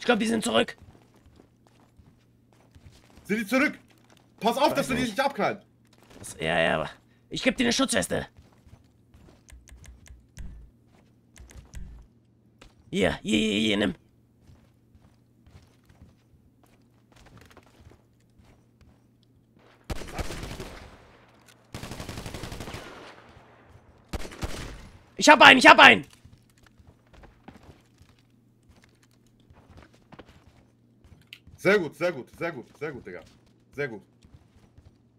Ich glaube, die sind zurück. Sind die zurück? Pass auf, dass du die nicht. abknallt. Das, ja, ja, aber. Ich gebe dir eine Schutzweste. Hier, hier, hier, hier, nimm. Ich hab einen, ich hab einen. Sehr gut, sehr gut, sehr gut, sehr gut, Digga. Sehr gut.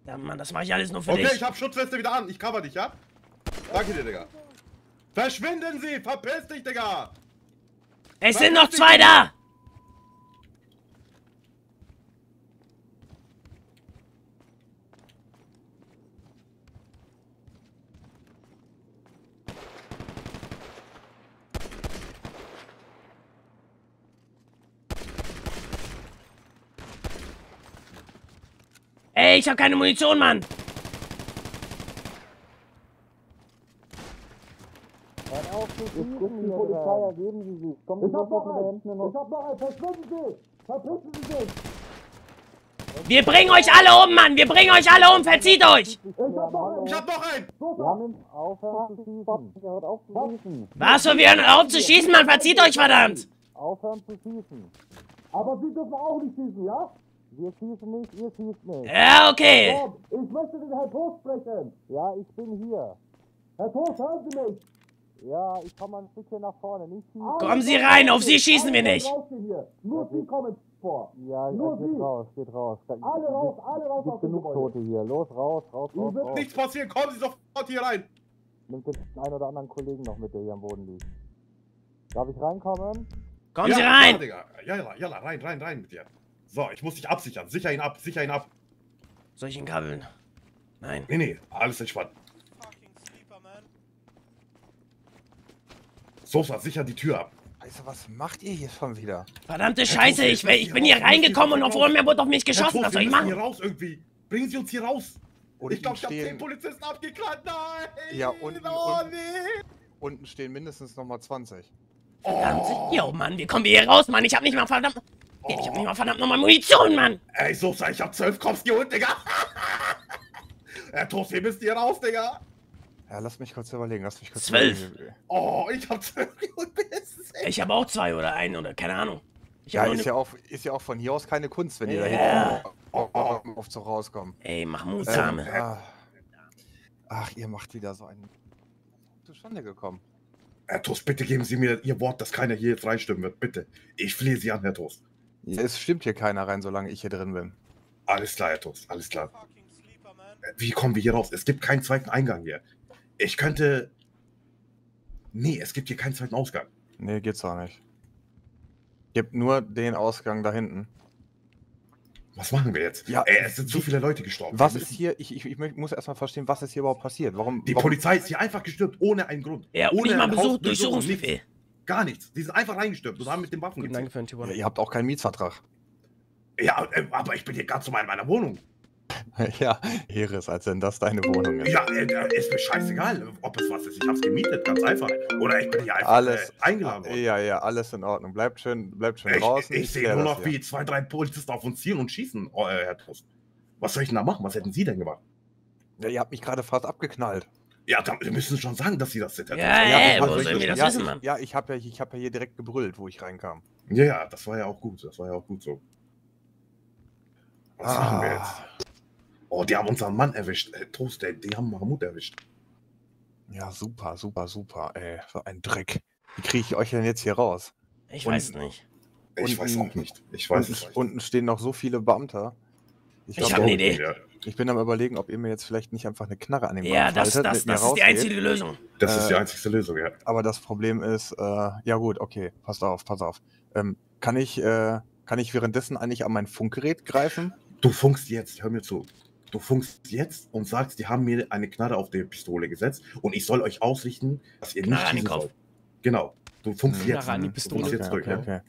Ja, Mann, das mache ich alles nur für Okay, dich. ich hab Schutzweste wieder an. Ich cover dich, ja? Danke dir, Digga. Verschwinden Sie! Verpiss dich, Digga! Es sind noch zwei da. Ey, ich hab keine Munition, Mann. Hört auf zu schießen, die Polizei, ergeben Sie sich. Kommen mit den Händen in Ich hab noch einen, verschwinden Sie! Verpissen Sie sich! Wir bringen euch alle um, Mann. Wir bringen euch alle um. Verzieht euch. Ich hab noch einen! Ich hab noch einen! Wir haben aufhören zu schießen. Hört auf zu schießen. Was, wir hören auf zu schießen, Mann. Verzieht euch, verdammt. Aufhören zu schießen. Aber Sie dürfen auch nicht schießen, ja? Wir schießen nicht, ihr schießt nicht. Ja, okay. Komm, ich möchte den Herrn Toast sprechen. Ja, ich bin hier. Herr Toast, hören Sie mich. Ja, ich komme ein Stückchen nach vorne, nicht schießen. Kommen Sie rein, auf Sie schießen wir nicht. Nur Sie kommen vor. Ja, Nur geht Sie. raus, geht raus. alle raus, alle raus aus dem genug Tote hier. Los, raus, raus, raus, raus. Nichts passieren, kommen Sie sofort hier rein! Nimmt den einen oder anderen Kollegen noch mit, der hier am Boden liegt. Darf ich reinkommen? Kommen ja, Sie rein. Digga. Ja, ja, ja, rein, rein, rein mit dir. So, ich muss dich absichern. Sicher ihn ab, sicher ihn ab. Soll ich ihn kabeln? Nein. Nee, nee, alles entspannt. Sosa, sicher die Tür ab. Scheiße, was macht ihr hier schon wieder? Verdammte Scheiße, ich, ich bin hier reingekommen und vor mir wurde auf mich geschossen. Was soll ich müssen hier machen? raus irgendwie. Bringen Sie uns hier raus. Und ich glaube, ich habe zehn Polizisten abgeknallt. Nein! Ja, unten- oh, nee! Unten stehen mindestens noch mal 20. Verdammt. Jo, Mann, wie kommen wir hier raus, Mann? Ich hab nicht mal verdammt... Ich hab nicht mal verdammt nochmal Munition, Mann. Ey, Sosa, ich hab zwölf Cops geholt, Digga. Herr Toast, wir müssen hier raus, Digga. Ja, lass mich kurz überlegen, lass mich kurz Zwölf. überlegen. Oh, ich hab zwölf geholt. Ich habe auch zwei oder einen oder keine Ahnung. Ich Ja, hab ist ne- ja, auch, ist ja auch von hier aus keine Kunst, wenn die da Ja. hinten auf, auf, auf Zug rauskommen. Ey, mach Mut, Ähm, ah. Ach, ihr macht wieder so einen... Zustande gekommen. Herr Toast, bitte geben Sie mir Ihr Wort, dass keiner hier jetzt reinstimmen wird. Bitte. Ich flehe Sie an, Herr Toast. Es stimmt hier keiner rein, solange ich hier drin bin. Alles klar, Herr Toast, alles klar. Äh, Wie kommen wir hier raus? Es gibt keinen zweiten Eingang hier. Ich könnte. Nee, es gibt hier keinen zweiten Ausgang. Nee, geht's auch nicht. Gibt nur den Ausgang da hinten. Was machen wir jetzt? Ja, Ey, es sind so viele Leute gestorben. Was ist hier? Ich, ich, ich muss erstmal verstehen, was ist hier überhaupt passiert. Warum? Die warum, Polizei ist hier einfach gestürmt, ohne einen Grund. Ja, und ohne nicht mal Besuch, Hausdurchsuchung, Durchsuchungsbefehl. Gar nichts. Die sind einfach reingestürmt und haben mit den Waffen Guten gezogen. Dank für den Typ. Ja, ihr habt auch keinen Mietvertrag. Ja, äh, aber ich bin hier ganz normal in meiner Wohnung. ja, Heres, als wenn das deine Wohnung ist. Ja, äh, ist mir scheißegal, ob es was ist. Ich hab's gemietet, ganz einfach. Oder ich bin hier einfach Alles. äh, eingeladen worden. Ja, ja, alles in Ordnung. Bleibt schön, bleibt schön Ich, draußen. ich, sehe klär nur noch, hier. wie zwei, drei Polizisten auf uns zielen und schießen, äh, Herr Trost. Was soll ich denn da machen? Was hätten Sie denn gemacht? Ja, ihr habt mich gerade fast abgeknallt. Ja, dann, wir müssen schon sagen, dass Sie das sind, Ja, Trost. ey, ich- wo sollen ich- wir das ja, wissen, Mann? Ja, ich habe ja, ich hab ja hier direkt gebrüllt, wo ich reinkam. Ja, ja, das war ja auch gut. Das war ja auch gut so. Was machen wir Ah. jetzt? Oh, die haben unseren Mann erwischt. Äh, Trost, ey, die haben Mahmoud erwischt. Ja, super, super, super. Ey, so ein Dreck. Wie kriege ich euch denn jetzt hier raus? Ich Und- weiß nicht. Ich Unten- weiß auch nicht. Ich weiß Unten, es nicht. unten stehen noch so viele Beamte. Ich glaub, hab ne da- Idee. Ja, Ich bin am überlegen, ob ihr mir jetzt vielleicht nicht einfach eine Knarre an den Ja, Bein das, faltet, das, das ist die einzige Lösung. das ist die Äh, einzigste Lösung, ja. Aber das Problem ist, äh, ja gut, okay, passt auf, pass auf. Ähm, kann ich, äh, kann ich währenddessen eigentlich an mein Funkgerät greifen? Du funkst jetzt, hör mir zu. Du funkst jetzt und sagst, die haben mir eine Knarre auf die Pistole gesetzt und ich soll euch ausrichten, dass ihr nicht Knarre an den schießen Kopf. sollt. Genau. Du funkst Mhm. jetzt. Knarre an die Du Pistole. funkst jetzt okay, zurück, okay, ja? okay.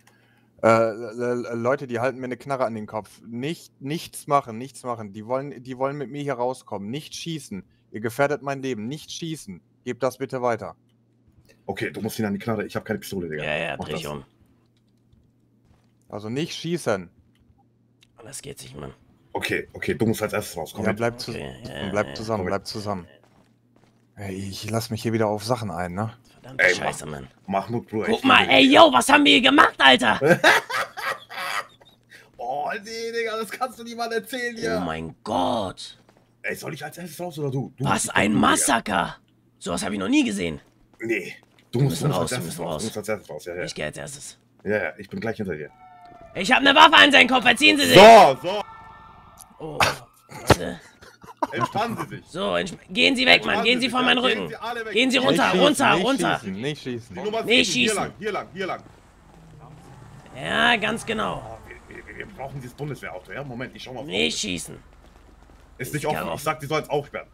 Äh, l- l- Leute, die halten mir eine Knarre an den Kopf. Nicht, nichts machen, nichts machen. Die wollen, die wollen mit mir hier rauskommen. Nicht schießen. Ihr gefährdet mein Leben. Nicht schießen. Gebt das bitte weiter. Okay, du musst ihn an die Knarre. Ich habe keine Pistole, Digga. Ja, ja, Mach dreh ich um. Also nicht schießen. Das geht sich, Mann. Okay, okay, du musst als erstes raus. Komm Ja, bleib, zu, Okay, ja, bleib ja. zusammen, bleib zusammen. Ey, ich lass mich hier wieder auf Sachen ein, ne? Verdammte Ey, Scheiße, Mann. Mahmoud, Bruder. Guck mal, ey, yo, was haben wir hier gemacht, Alter? Oh, nee, Digga, das kannst du niemandem erzählen hier. Oh mein Gott. Ey, soll ich als erstes raus oder du? du Was ein Massaker. Sowas habe ich noch nie gesehen. Nee, du musst, du müssen musst raus, als wir erstes müssen raus. raus. Du musst als erstes raus, ja, ja. Ich gehe als erstes. Ja, ja, ich bin gleich hinter dir. Ich habe eine Waffe an seinen Kopf, verziehen Sie sich. So, so, Oh, warte. Entspannen Sie sich. So, gehen Sie weg, Mann. Entspannen Gehen Sie von meinem gehen Rücken. Sie. Gehen Sie Nicht runter, schießen, runter, nicht runter. Schießen, nicht schießen. Die Nummer Nee, 7, hier schießen. lang, hier lang, hier lang. Ja, ganz genau. Oh, wir, wir, wir brauchen dieses Bundeswehrauto, ja? Moment, ich schau mal. auf. Nicht schießen. Ist nicht Die Karre offen, auf. ich sag, die sollen es aufsperren.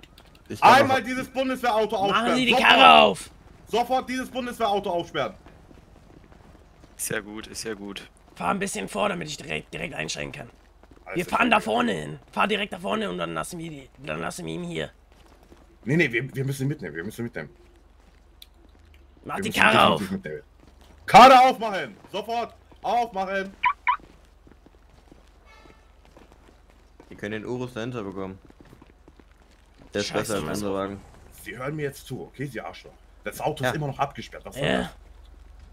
Ich Einmal doch- dieses Bundeswehrauto aufsperren. Machen Sie die Sofort. Karre auf. Sofort dieses Bundeswehrauto aufsperren. Ist ja gut, ist ja gut. Fahr ein bisschen vor, damit ich direkt, direkt einsteigen kann. Wir fahren da vorne hin. Fahr direkt da vorne und dann lassen wir, die, dann lassen wir ihn hier. Nee, nee, wir, wir müssen ihn mitnehmen, wir müssen ihn mitnehmen. Mach Wir die Karre auf. Karre aufmachen! Sofort! Aufmachen! Wir können den Urus dahinter bekommen. Der ist Scheiße, besser als andere Wagen. Sie hören mir jetzt zu, okay, Sie Arschloch. Das Auto Ja. ist immer noch abgesperrt. Was soll Ja.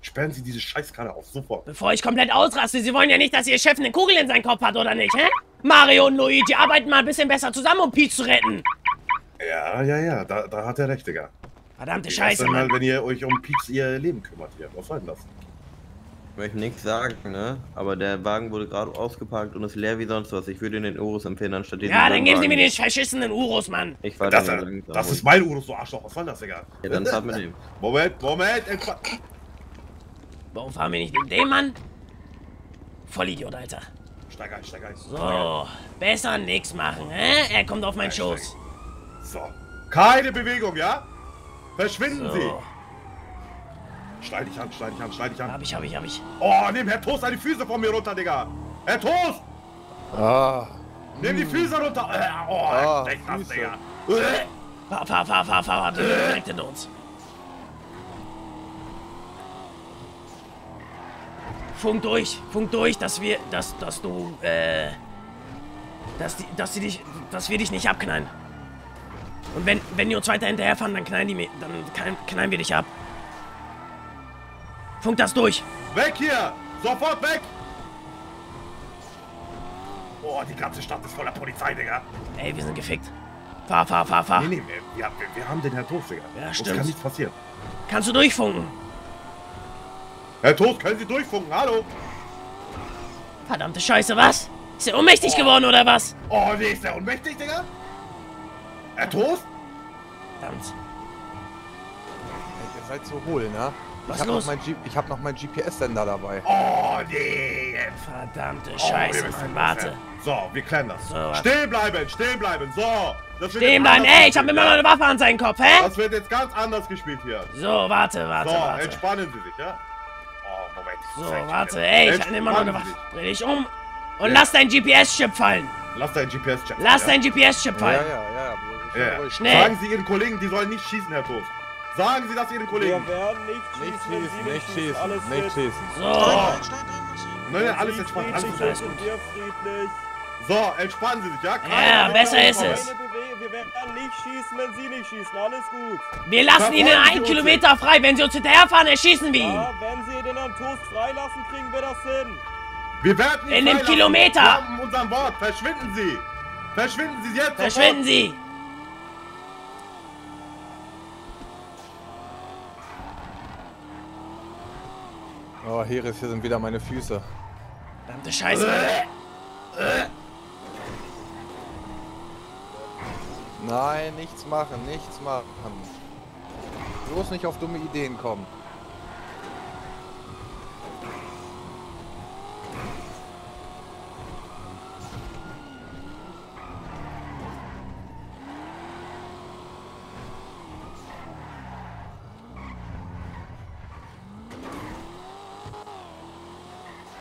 Das? Sperren Sie diese Scheißkarre auf, sofort. Bevor ich komplett ausraste, Sie wollen ja nicht, dass Ihr Chef eine Kugel in seinen Kopf hat, oder nicht, hä? Mario und Luigi arbeiten mal ein bisschen besser zusammen, um Peach zu retten. Ja, ja, ja, da, da hat er recht, Digga. Verdammte wär's Scheiße, denn mal, Mann. wenn ihr euch um Pieks ihr Leben kümmert hier? Was soll denn das? Ich möchte nichts sagen, ne? Aber der Wagen wurde gerade ausgeparkt und ist leer wie sonst was. Ich würde den Urus empfehlen, anstatt den Ja, dann geben Sie mir den verschissenen Urus, Mann. Ich war Das, da äh, das ist mein Urus, du Arschloch. Was soll das, Digga? Ja, dann fahrt mit dem. Moment, Moment, entspann. Warum fahren wir nicht in den Mann? Vollidiot, Alter. Steig ein, steig ein. So, besser nix machen, hä? Er kommt auf meinen Schoß. So. Keine Bewegung, ja? Verschwinden So, Sie! Schneid dich an, schneid dich an, schneid dich an. hab ich, hab ich, hab ich. Oh, nimm Herr Toast seine Füße von mir runter, Digga! Herr Toast! Ah, Nimm die Füße runter! Äh, oh, Ah, echt das, Füße. Digga! Fahr, fahr, fahr, fahr, fahr, direkt hinter uns. Funk durch, funk durch, dass wir, dass, dass du, äh, dass die, dass sie dich, dass wir dich nicht abknallen. Und wenn, wenn die uns weiter hinterherfahren, dann knallen die, mir- dann knallen, knallen wir dich ab. Funk das durch. Weg hier! Sofort weg! Oh, die ganze Stadt ist voller Polizei, Digga. Ey, wir sind gefickt. Fahr, fahr, fahr, fahr. Nee, nee, wir, wir, wir haben den Herr Toast, Digga. Ja, Uns stimmt. kann nichts passieren. Kannst du durchfunken? Herr Toast, können Sie durchfunken? Hallo? Verdammte Scheiße, was? Ist er ohnmächtig geworden oder was? Oh, nee, ist der ohnmächtig, Digga? Herr Toast? Verdammt. ey, ihr seid so hohl, ne? Was ich hab los? Noch mein ich hab noch mein GPS-Sender dabei. Oh, nee. Verdammte Oh, Scheiße, müssen Mann, warte. So, wir klären das. So, stehen bleiben, stehen bleiben. So. Das Stehen bleiben. Ey, ich hab immer noch eine Waffe an seinen Kopf, hä? Das wird jetzt ganz anders gespielt hier. So, warte, warte, So, warte. entspannen Sie sich, ja? Moment. ich So, warte, ey, ich hab immer noch eine Waffe. Dreh dich um und lass dein GPS-Chip fallen. Lass deinen GPS checken. Lass ja? dein GPS-Chip Ja, fallen. ja, ja, ja. Ja, ja. Schnell. Sagen Sie Ihren Kollegen, die sollen nicht schießen, Herr Toast. Sagen Sie das Ihren Kollegen. Wir werden nicht schießen, Nicht schießen, nicht schießen, Alles nicht schießen. So, Nein, nein, alles entspannt, alles entspannt. So, entspannen Sie sich, ja? Ja, besser ist es. Wir werden nicht schießen, wenn Sie nicht schießen. Alles gut. wir lassen ihn in Verfolgen Sie einen uns Kilometer frei. Wenn sie uns hinterherfahren, erschießen wir ihn. Ja, wenn Sie den Herrn Toast freilassen, kriegen wir das hin. Wir werden ihn In dem. Kilometer. Wir haben unser Wort. Verschwinden Sie. Verschwinden Sie jetzt Verschwinden Sie. Oh, Heris, hier sind wieder meine Füße. Verdammte Scheiße. Nein, nichts machen, nichts machen. Bloß nicht auf dumme Ideen kommen.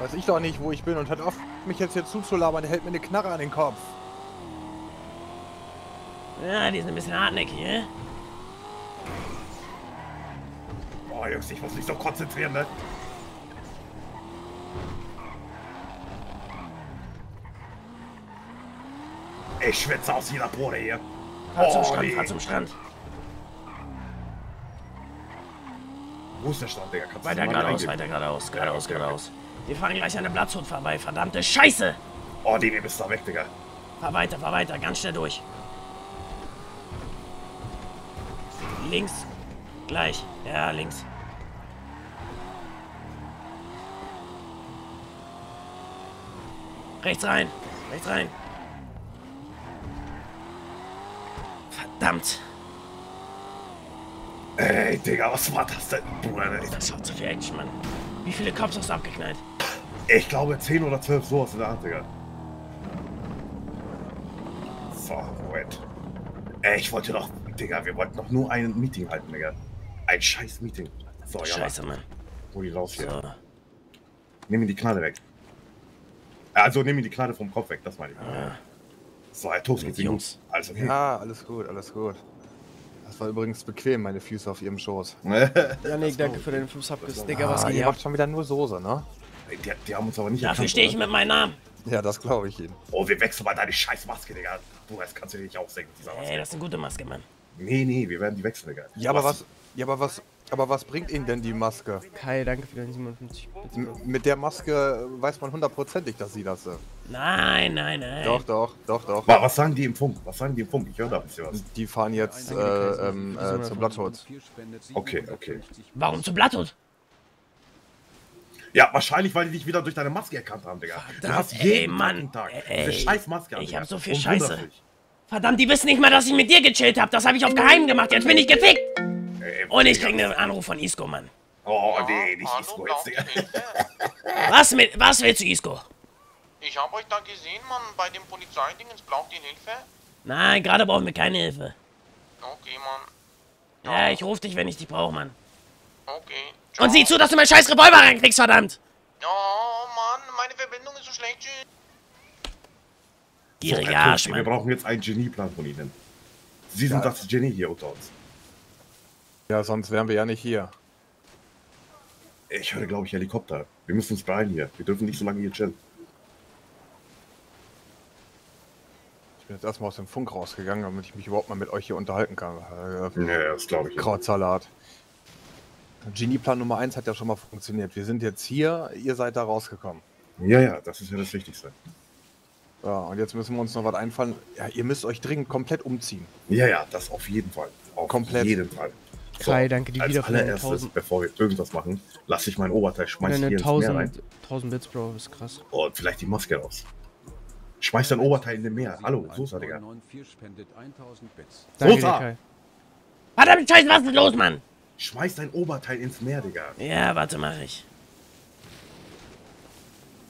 Weiß ich doch nicht, wo ich bin und hört auf, mich jetzt hier zuzulabern. Der hält mir eine Knarre an den Kopf. Ja, die sind ein bisschen hartnäckig, ne? Boah, Jungs, ich muss mich so konzentrieren, ne? Ich schwitze aus jeder Pore hier. Fahr zum oh, Strand, nee. fahr zum Strand. Wo ist der Strand, Digga? Kannst weiter geradeaus, weiter geradeaus, geradeaus, geradeaus. Wir fahren gleich an der Platzhund vorbei, verdammte Scheiße! Oh, die Web ist da weg, Digga. Fahr weiter, fahr weiter, ganz schnell durch. Links. Gleich. Ja, links. Rechts rein. Rechts rein. Verdammt. Ey, Digga, was war das denn? Bruder. Das hat zu viel Action, Mann. Wie viele Cops hast du abgeknallt? Ich glaube 10 oder 12 sowas in der Art, Digga. So, Moment. Ey, ich wollte doch, Digga, wir wollten doch nur ein Meeting halten, Digga. Ein scheiß Meeting. So, ja, Scheiße, Mann. hol die raus hier. So. Nimm mir die Knarre weg. Also, nimm mir die Knarre vom Kopf weg, das meine ich. So, Herr Toast, geht's Ihnen gut? Jungs. Alles okay? Ja, alles gut, alles gut. Das war übrigens bequem, meine Füße auf ihrem Schoß. Janik, danke für den 5 Subkiss. Digga, was Ah, geht ihr macht schon wieder nur Soße, ne? Ey, die, die haben uns aber nicht Dafür erkannt, stehe ich oder? mit meinem Namen. Ja, das glaube ich Ihnen. Oh, wir wechseln mal deine scheiß Maske, Digga. Du, das kannst du dir nicht ausdenken, dieser Maske. Ey, das ist eine gute Maske, Mann. Nee, nee, wir werden die wechseln, Digga. Ja, aber was, ja, aber was, aber was bringt Ihnen denn die Maske? Kai, danke für den 57 Bits. M mit der Maske weiß man hundertprozentig, dass Sie das sind. Nein, nein, nein. Doch, doch, doch, doch. Wa- Was sagen die im Funk? Was sagen die im Funk? Ich höre da ein bisschen was. Die fahren jetzt äh, ähm, äh, zum Blattholz. Okay, okay. Warum zu Blatthut? Ja, wahrscheinlich, weil die dich wieder durch deine Maske erkannt haben, Digga. Du Verdammt, hast ey, jeden Mann. fucking Tag Ey, diese scheiß Maske an, ich hab so viel Scheiße. Verdammt, die wissen nicht mal, dass ich mit dir gechillt habe. Das habe ich auf geheim gemacht. Jetzt bin ich gefickt. Ey, Und ich krieg einen Anruf von Isco, Mann. Oh, nee, nicht Isco jetzt, Digga. Was, mit, was willst du, Isco? Ich hab euch da gesehen, Mann, bei dem Polizeidingens. Braucht ihr Hilfe? Nein, gerade brauchen wir keine Hilfe. Okay, Mann. Ja, ich ruf dich, wenn ich dich brauche, Mann. Okay. Und sieh zu, dass du meinen scheiß Revolver reinkriegst, verdammt. Oh, Mann, meine Verbindung ist so schlecht. Tschüss. Gieriger Herr Arsch, Wir brauchen jetzt einen Genieplan von Ihnen. Sie sind das Genie hier unter uns. Ja, sonst wären wir ja nicht hier. Ich höre, glaube ich, Helikopter. Wir müssen uns beeilen hier. Wir dürfen nicht so lange hier chillen. Ich bin jetzt erstmal aus dem Funk rausgegangen, damit ich mich überhaupt mal mit euch hier unterhalten kann. Ja, das glaube ich. Krautsalat. Genieplan Nummer 1 hat ja schon mal funktioniert. Wir sind jetzt hier, ihr seid da rausgekommen. Ja, ja, das ist ja das Wichtigste. Ja, und jetzt müssen wir uns noch was einfallen. Ja, ihr müsst euch dringend komplett umziehen. Ja, ja, das auf jeden Fall. Auf Komplett. jeden Fall. Kai, danke dir wieder für allererstes, 1000 bevor wir irgendwas machen, lasse ich mein Oberteil, schmeiß hier deine ins Meer rein 1000, 1000 Bits, Bro, das ist krass. und vielleicht die Maske raus. Schmeiß dein Oberteil in den Meer. Hallo, Sosa, Digga. Danke dir, Sosa! Kai. Verdammt, scheiße, was ist los, Mann? Schmeiß dein Oberteil ins Meer, Digga. Ja, warte, mach ich.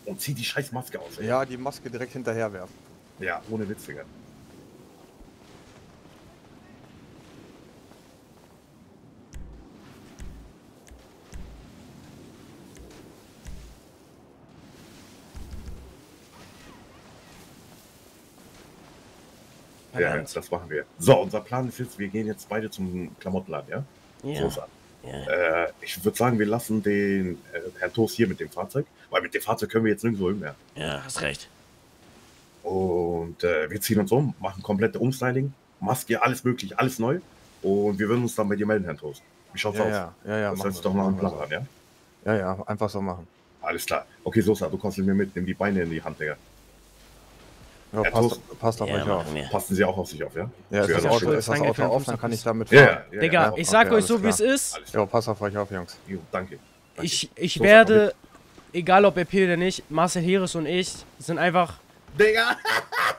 Und zieh die scheiß Maske aus. ey. Ja, die Maske direkt hinterher werfen. Ja, ohne Witz, Digga. Ja, ja, das machen wir. So, unser Plan ist jetzt, wir gehen jetzt beide zum Klamottenladen, ja? Ja, Sosa. ja. Äh, ich würde sagen, wir lassen den äh, Herrn Toast hier mit dem Fahrzeug, weil mit dem Fahrzeug können wir jetzt nirgendwo hin mehr. ja, hast recht. Und äh, wir ziehen uns um, machen komplette Umstyling, Maske, alles möglich, alles neu. Und wir würden uns dann bei dir melden, Herr Toast. Wie schaut's Ja, aus? ja, ja, ja. das wir doch mal einen Plan an, ja? Ja, ja, einfach so machen. Alles klar. Okay, Sosa, du kommst mit mir mit, nimm die Beine in die Hand, Digga. Ja, Ja, passt, Toast. passt auf Ja, euch auf. wir. Passen Sie auch auf sich auf, ja? Ja, ist Ja, das Auto, ist das Auto auf, dann kann ich damit Ja, fahren. ja, ja. Digga, ja. ich sag okay, euch so, wie es ist. Jo, passt auf euch auf, Jungs. Jo, danke. danke. Ich, ich So, werde, egal ob RP oder nicht, Marcel Heres und ich sind einfach. Digga!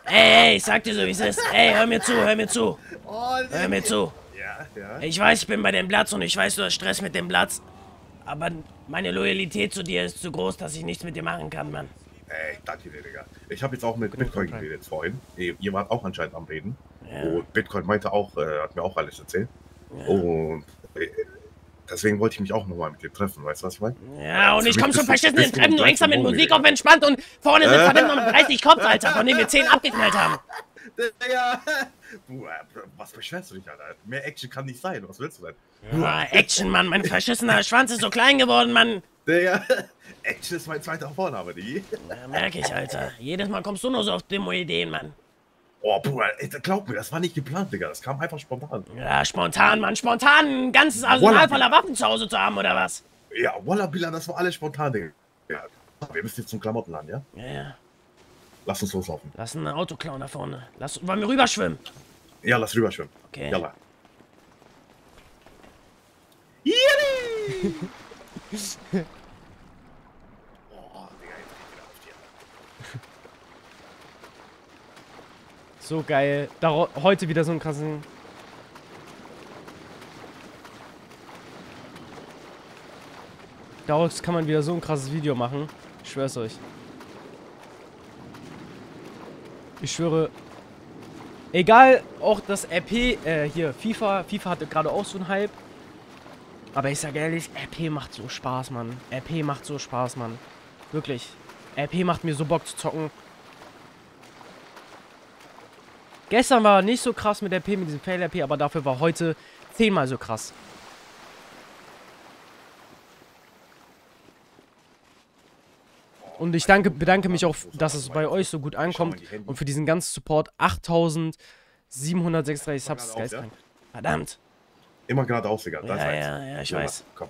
Ey, ey, ich sag dir so, wie es ist. Ey, hör mir zu, hör mir zu. Oh, Hör mir zu. ja, ja. Ich weiß, ich bin bei dem Platz und ich weiß, du hast Stress mit dem Platz. Aber meine Loyalität zu dir ist zu groß, dass ich nichts mit dir machen kann, Mann. Ey, danke dir, Digga. Ich habe jetzt auch mit Bitcoin geredet vorhin. Ihr, wart auch anscheinend am Reden. Ja. Und Bitcoin meinte auch, äh, hat mir auch alles erzählt. Und äh, deswegen wollte ich mich auch nochmal mit dir treffen. Weißt du, was ich meine? Ja, und ich mich komm bist zum du- verschissenen bist du Treffen, du gleich hängst da mit Musik auf entspannt und vorne sind verdammt noch 30 Cops, Alter, von denen wir 10 abgeknallt haben. Digga! Du, was beschwerst du dich, Alter? Mehr Action kann nicht sein. Was willst du denn? Ja, Action, Mann, mein verschissener Schwanz ist so klein geworden, Mann. Digga! Action ist mein zweiter Vorname, die. Ja, merk ich, Alter. Jedes Mal kommst du nur so auf dumme Ideen, Mann. Oh, Bruder, ey, glaub mir, das war nicht geplant, Digga. Das kam einfach spontan. Ja, spontan, Mann, spontan ein ganzes Arsenal voller Waffen zu Hause zu haben, oder was? Ja, Walla Billah, das war alles spontan, Digga. Ja. Wir müssen jetzt zum Klamottenladen, ja? Ja, ja. Lass uns loslaufen. Lass ein Auto klauen da vorne. Lass, wollen wir rüberschwimmen? Ja, lass rüberschwimmen. Okay. Jalla. Oh, Digga, jetzt geht wieder auf dir. So geil. Dar heute wieder so einen krassen. Daraus kann man wieder so ein krasses Video machen. Ich schwör's euch. Ich schwöre. Egal, auch das RP, äh, hier, FIFA, FIFA hatte gerade auch so einen Hype. Aber ich sag ehrlich, RP macht so Spaß, Mann. RP macht so Spaß, Mann. Wirklich. RP macht mir so Bock zu zocken. Gestern war nicht so krass mit RP, mit diesem Fail-RP, aber dafür war heute zehnmal so krass. Und ich danke, bedanke mich auch, dass es bei euch so gut ankommt und für diesen ganzen Support 8736 Subs. ja? Geistkrank. Verdammt. Immer geradeaus, Digga. Ja, eins. ja, ja, ich weiß. Komm.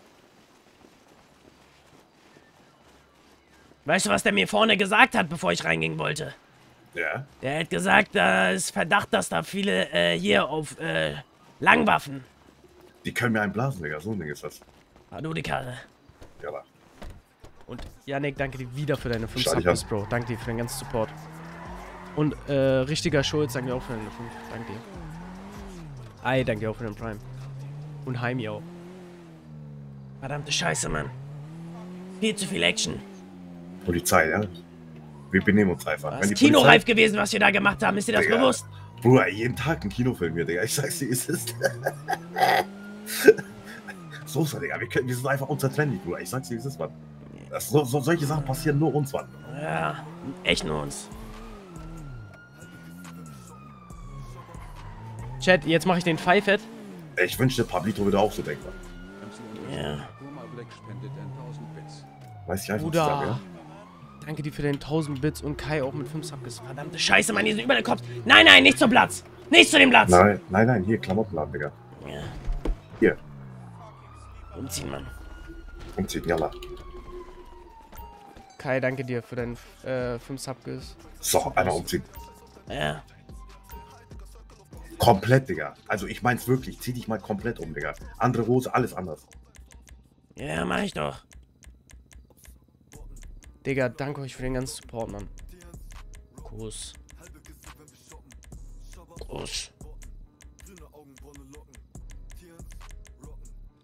Weißt du, was der mir vorne gesagt hat, bevor ich reingehen wollte? Ja? Der hat gesagt, da ist Verdacht, dass da viele äh, hier auf äh, Langwaffen. Die können mir einen blasen, Digga. So ein Ding ist das. Ah, du die Karre. Jalla. Und Yannick, danke dir wieder für deine 5 Schau dich an. Subs, Bro. Danke dir für den ganzen Support. Und äh, richtiger Schulz, danke dir auch für deine 5. Danke dir. Ei, danke dir auch für den Prime. Und Heimi auch. Verdammte Scheiße, Mann. Viel zu viel Action. Polizei, ja? Wir benehmen uns einfach. Das ist kinoreif Polizei- gewesen, was wir da gemacht haben. Ist dir das Digga. bewusst? Bruder, jeden Tag ein Kinofilm hier, Digga. Ich sag's dir, es ist. so ist er, Digga. Wir, können, wir sind einfach unzertrennlich, Bruder. Ich sag's dir, es ist, Mann. Das, so, so, solche Sachen passieren nur uns, Mann. Ja, echt nur uns. Chat, jetzt mache ich den Pfeifett. Ich wünschte, Pablito würde auch so denken. Mann. Ja. Weiß ich einfach Bruder. zu sagen, ja? Danke dir für den 1000 Bits und Kai auch mit 5 Subs. Verdammte Scheiße, Mann, die sind über den Kopf. Nein, nein, nicht zum Platz. Nicht zu dem Platz. Nein, nein, nein, hier, Klamottenladen, Digga. Ja. Hier, Umziehen, Mann. umziehen, jalla. Kai, danke dir für deinen äh, 5 Subs. So, einmal umziehen. Ja. Komplett, Digga. Also ich mein's wirklich. Zieh dich mal komplett um, Digga. Andere Hose, alles anders. Ja, mach ich doch. Digga, danke euch für den ganzen Support, Mann. Kuss. Groß.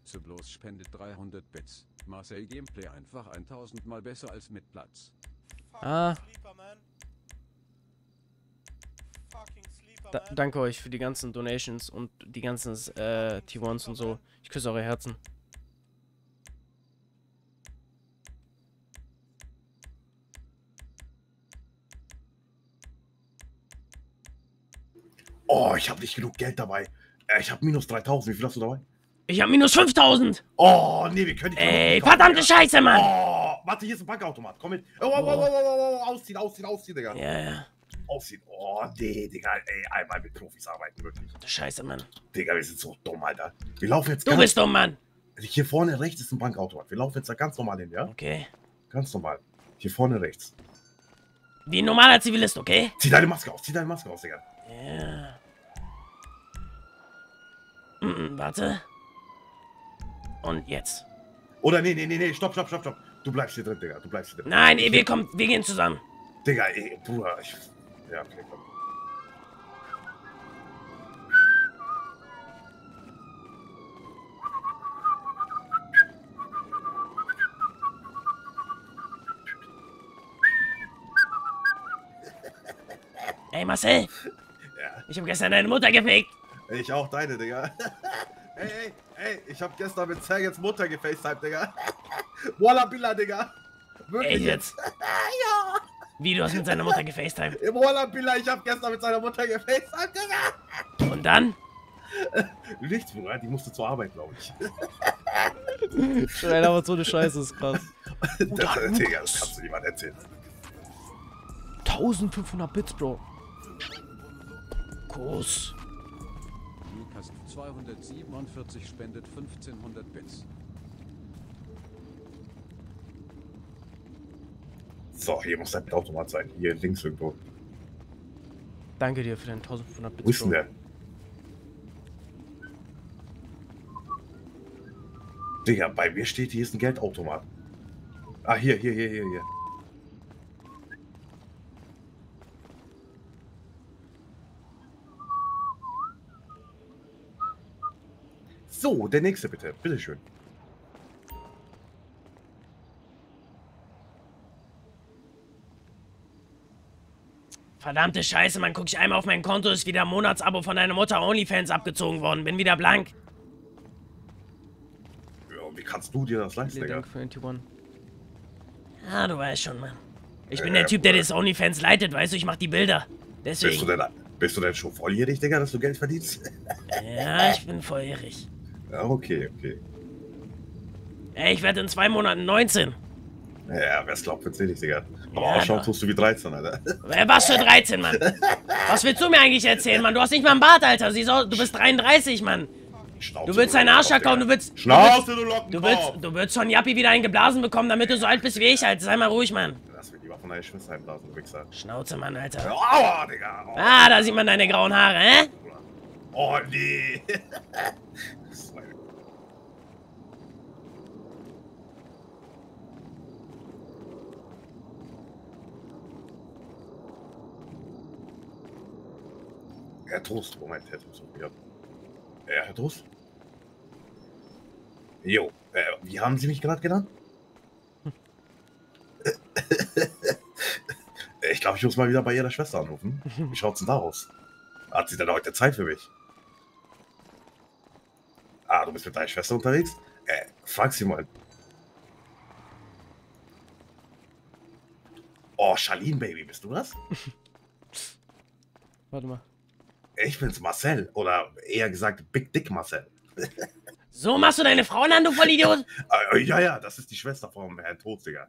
Zublos spendet 300 Bits. Marcel Gameplay einfach 1000 mal besser als mit Platz. Ah. Da, danke euch für die ganzen Donations und die ganzen äh, T1s und so. Ich küsse eure Herzen. Oh, ich habe nicht genug Geld dabei. Äh, Ich habe minus 3000. Wie viel hast du dabei? Ich hab minus 5000. Oh, nee, wir können die Ey, verdammte Scheiße, Mann. Oh, warte, hier ist ein Bankautomat. Komm mit. Oh, oh, oh, oh, oh, oh, ausziehen, ausziehen, ausziehen, Digga. Ja, ja. Ausziehen. Oh, nee, Digga. Ey, einmal mit Profis arbeiten, wirklich. Scheiße, Mann. Digga, wir sind so dumm, Alter. Wir laufen jetzt Du bist dumm, Mann. Hier vorne rechts ist ein Bankautomat. Wir laufen jetzt da ganz normal hin, ja? Okay. Ganz normal. Hier vorne rechts. Wie ein normaler Zivilist, okay? Zieh deine Maske aus, zieh deine Maske aus, Digga. Ja. Warte. Und jetzt. Oder nee, nee, nee, nee, stopp, stopp, stopp, stopp. Du bleibst hier drin, Digga. Du bleibst hier drin. Nein, ey, wir kommen, wir gehen zusammen. Digga, ey, Bruder, ich. Ja, okay, komm. Ey, Marcel. Ja. Ich hab gestern deine Mutter gefickt. Ich auch deine, Digga. ey, ey, ey, ich hab gestern mit Sergets Mutter gefacetimed, Digga. Walla Billa, Digga. Wirklich Ey, jetzt. Wie, du hast mit seiner Mutter gefacetimed. Im Walla Billa, ich hab gestern mit seiner Mutter gefacetimed, Digga. Und dann? Nichts, Bruder, die musste zur Arbeit, glaube ich. Schnell, aber so eine Scheiße ist krass. das, äh, Digga, das kannst du niemand erzählen. 1500 Bits, Bro. Markus. Lukas 247 spendet 1500 Bits. So, hier muss der Automat sein. Hier links irgendwo. Danke dir für den 1500 Bits. Wo ist denn der? Digga, bei mir steht, hier ist ein Geldautomat. Ah, hier, hier, hier, hier, hier. So, der nächste bitte. Bitteschön. Verdammte Scheiße, man guck ich einmal auf mein Konto, ist wieder ein Monatsabo von deiner Mutter OnlyFans abgezogen worden. Bin wieder blank. Ja, und wie kannst du dir das leisten, Digga? Dank für 21. Ah, du weißt schon, Mann. Ich bin Äh, der Typ, der das OnlyFans leitet, weißt du, ich mach die Bilder. Bist du, Deswegen. denn, bist du denn schon volljährig, Digga, dass du Geld verdienst? Ja, ich bin volljährig. Ja, okay, okay. Ey, ich werde in zwei Monaten 19. Ja, wer es glaubt, wird's nicht, Digga. Aber Ja, ausschauen tust du wie 13, Alter. Was für 13, Mann? Was willst du mir eigentlich erzählen, Mann? Du hast nicht mal einen Bart, Alter. Aus, du bist 33, Mann. Schnauze, Du willst deinen Arsch verkaufen, du willst. Schnauze, du Lockenkopf! Du willst, du willst von Jappi wieder einen geblasen bekommen, damit du so alt bist wie ich, Alter. Sei mal ruhig, Mann. Lass mich lieber von deiner Schwester einblasen, du Wichser. Schnauze, Mann, Alter. Aua, Digga! Oh, Ah, da sieht man deine grauen Haare, hä? oh nee! Das ist meine- Herr Trost, Moment, Herr Trost. Ja, ja Herr Trost? Jo, äh, wie haben Sie mich gerade genannt? ich glaube, ich muss mal wieder bei Ihrer Schwester anrufen. Wie schaut's denn da aus? Hat sie denn heute Zeit für mich? Ah, du bist mit deiner Schwester unterwegs? Äh, frag sie mal. Oh, Charlene, Baby, bist du das? Warte mal. Ich bin's, Marcel. Oder eher gesagt, Big Dick Marcel. So machst du deine Frauen an, du Vollidiot? Äh, ja, ja, das ist die Schwester vom Herrn Todsiger.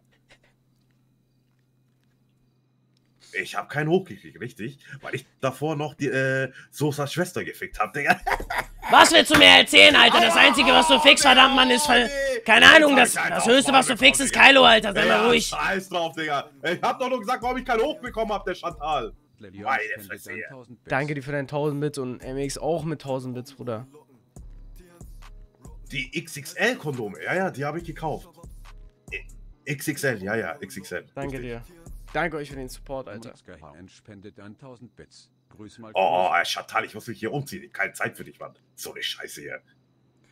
Ich habe keinen hochgekriegt, richtig? Weil ich davor noch die äh, Sosas Schwester gefickt habe, Digga. Was willst du mir erzählen, Alter? Das Einzige, was du fixst, verdammt, Mann, ist... Ver Keine Ahnung, das, das Höchste, was du fixst, ist Kylo, Alter. Sei mal ruhig. Scheiß drauf, Digga. Ich hab doch nur gesagt, warum ich keinen hochbekommen hab, der Chantal. Levion Meine spendet Fresse hier. 1000 Bits. Danke dir für deinen 1000 Bits und MX auch mit 1000 Bits, Bruder. Die XXL-Kondome, ja, ja, die habe ich gekauft. I- XXL, ja, ja, XXL. Danke Richtig. dir. Danke euch für den Support, Alter. Lukas HN spendet 1000 Bits. Grüß mal. Oh, äh, Chantal, ich muss mich hier umziehen. Keine Zeit für dich, Mann. So eine Scheiße hier.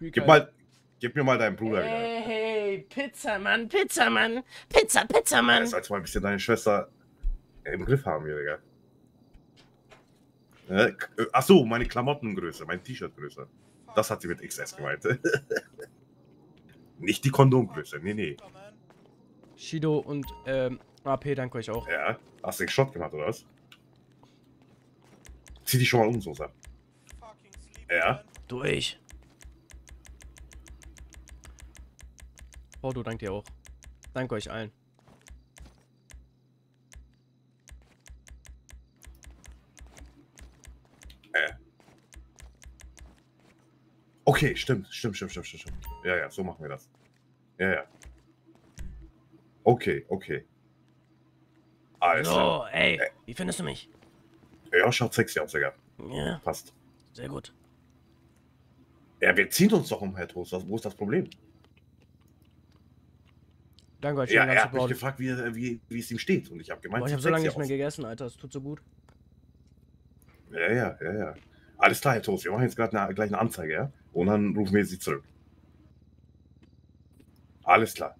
Gib mal, gib mir mal deinen Bruder wieder. Hey, hey, Pizzamann, Pizzamann. Pizza, Pizzamann. Du sollst mal ein bisschen deine Schwester im Griff haben hier, Digga. Äh, äh, Ach so, meine Klamottengröße, meine T-Shirt-Größe. Das hat sie mit XS gemeint. Nicht die Kondomgröße, nee, nee. Shido und ähm, AP, danke euch auch. Ja, hast du den Shot gemacht, oder was? Zieh dich schon mal um, Sosa. Ja, Durch. Porto, danke dir auch. Danke euch allen. Okay, stimmt, stimmt, stimmt, stimmt, stimmt. stimmt. Ja, ja, so machen wir das. Ja, ja. Okay, okay. Alles klar. So, ey, wie findest du mich? Ja, schaut sexy aus, Digga. Ja, Passt. sehr gut. Ja, wir ziehen uns doch um, Herr Trost. Wo ist das Problem? Danke euch Ja, er hat mich gefragt, wie, wie, wie es ihm steht. Und ich habe gemeint, Boah, ich habe so lange nicht mehr aus. gegessen, Alter. Es tut so gut. Ja, ja, ja, ja. Alles klar, Herr Toast. Wir machen jetzt gerade eine, gleich eine Anzeige, ja? Und dann rufen wir Sie zurück. Alles klar.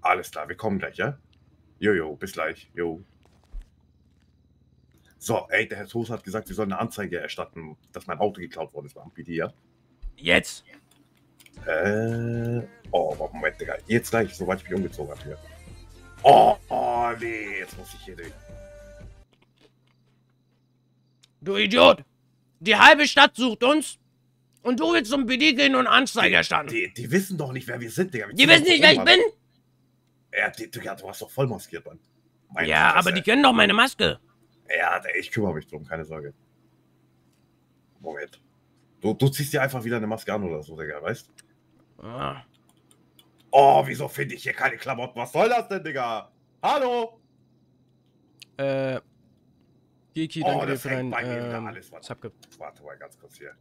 Alles klar, wir kommen gleich, ja? Jojo, bis gleich. Jo. So, ey, der Herr Toast hat gesagt, wir sollen eine Anzeige erstatten, dass mein Auto geklaut worden ist beim PD, ja? Jetzt. Äh. Oh, Moment, Digga. Jetzt gleich, sobald ich mich umgezogen habe hier. Oh, oh, nee, jetzt muss ich hier durch. Du Idiot. Die halbe Stadt sucht uns. Und du willst zum PD gehen und Anzeige erstatten. Die, die wissen doch nicht, wer wir sind, Digga. Wir Die wissen nicht, wer ich bin? Ja, die, Digga, du hast doch voll maskiert, Mann. Meine Ja, Fresse. aber die kennen doch meine Maske. Ja, ich kümmere mich drum, keine Sorge. Moment. Du, du ziehst dir einfach wieder eine Maske an oder so, Digga, weißt? Ah, Oh, wieso finde ich hier keine Klamotten? Was soll das denn, Digga? Hallo? Äh. Geki, Oh, danke dir das für hängt dein bei mir wieder ähm, alles. Subge. Warte mal ganz kurz hier.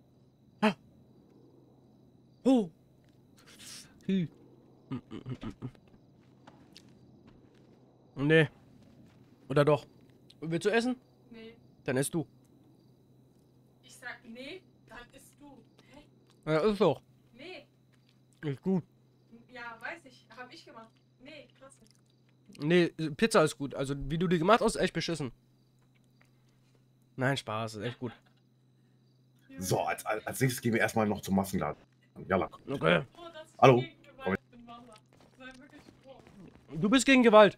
Oh. Hm. Mm. Nee. Oder doch? Willst du essen? Nee. Dann isst du. Ich sag nee, dann isst du. Hä? Ja, ist doch. Nee. Ist gut. Ja, weiß ich. Hab ich gemacht. Nee, krass. Nee, Pizza ist gut. Also, wie du die gemacht hast, echt beschissen. Nein, Spaß, ist echt gut. So, als, als als nächstes gehen wir erstmal noch zum Massenladen. Jalla. okay. Hallo? Du bist gegen Gewalt.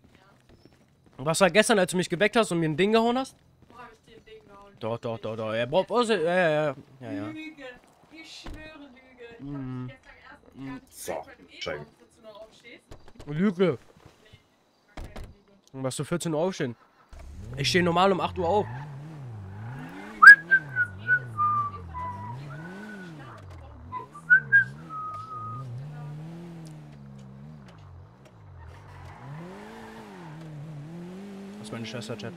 Was war gestern, als du mich geweckt hast und mir ein Ding gehauen hast? Wo hab ich dir ein Ding gehauen? Doch, doch, doch, doch. Ja, Bob, oh, ja, ja, ja. ja, ja. Lüge. Ich schwöre Lüge. Ich Mhm. hab dich gestern erst nicht So, geweckt, weil du eh check. morgens 14 Uhr aufstehst. Lüge. Was du 14 Uhr aufstehen? Ich stehe normal um 8 Uhr auf. Schwester, Chat.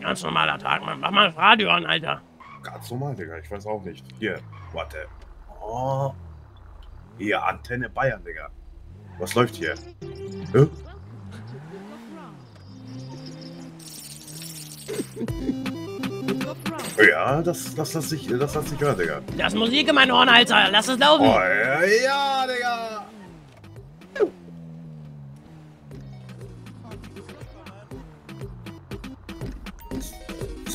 Ganz normaler Tag, Mann. Mach mal das Radio an, Alter. Ganz normal, Digga. Ich weiß auch nicht. Hier, warte. Oh. Hier, Antenne Bayern, Digga. Was läuft hier? Hä? Ja, das, das lass ich, das lass ich hören, Digga. Das Musik in meinen Ohren, Alter. Lass es laufen. Oh, ja, ja, Digga.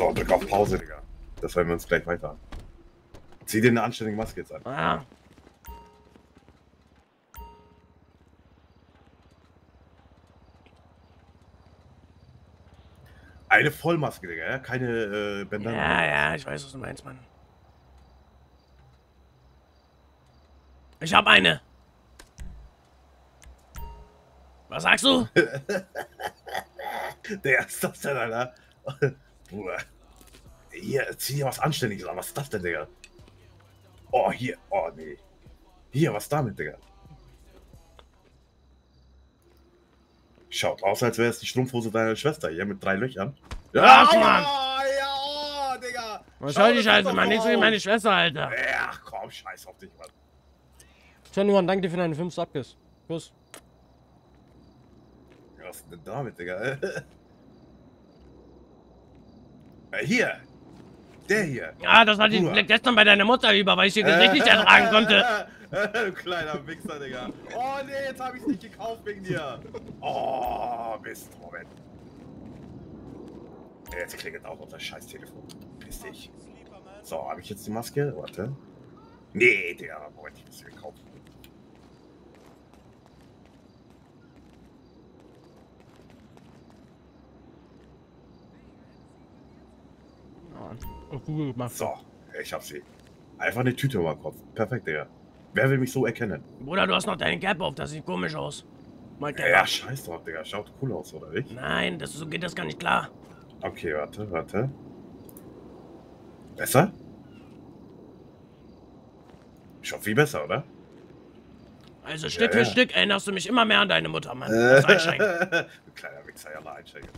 So, drück auf Pause, Digga. Das hören wir uns gleich weiter an. Zieh dir eine anständige Maske jetzt an. Ah, Eine Vollmaske, Digga, ja? Keine äh, Bandana. ja, ja, ich weiß, was du meinst, Mann. Ich hab eine. Was sagst du? Der ist das denn, Alter? Bruder. Hier, zieh dir was Anständiges an. Was ist das denn, Digga? Oh, hier. Oh, nee. Hier, was damit, Digga? Schaut aus, als wäre es die Strumpfhose deiner Schwester hier mit drei Löchern. Ach, Mann. ja, ja, Digga. Was soll die Scheiße, Mann? Nicht so wie auf. meine Schwester, Alter. Ja, komm, scheiß auf dich, Mann. 21, danke dir für deine 5 Subkiss. Kuss. Was ist denn damit, Digga? Äh, hier. Der hier. Ja, das hatte ich gestern bei deiner Mutter über, weil ich ihr Gesicht nicht ertragen konnte. du kleiner Wichser, Digga. Oh nee, jetzt hab ich's nicht gekauft wegen dir. Oh, Mist, Moment. Jetzt klingelt auch unser scheiß Telefon. Piss dich. So, habe ich jetzt die Maske? Warte. Nee, Digga, Moment, ich muss sie kaufen. Oh, Google gemacht. So, ich hab sie. Einfach eine Tüte über Kopf. Perfekt, Digga. Wer will mich so erkennen? Bruder, du hast noch deine Cap auf, das sieht komisch aus. Mein Cap. Ja, scheiß drauf, Digga. Schaut cool aus, oder nicht? Nein, das, so geht das gar nicht klar. Okay, warte, warte. Besser? Schon viel besser, oder? Also Stück Ja, für ja. Stück erinnerst du mich immer mehr an deine Mutter, Mann. Du kleiner Wichser, ja, einsteigen.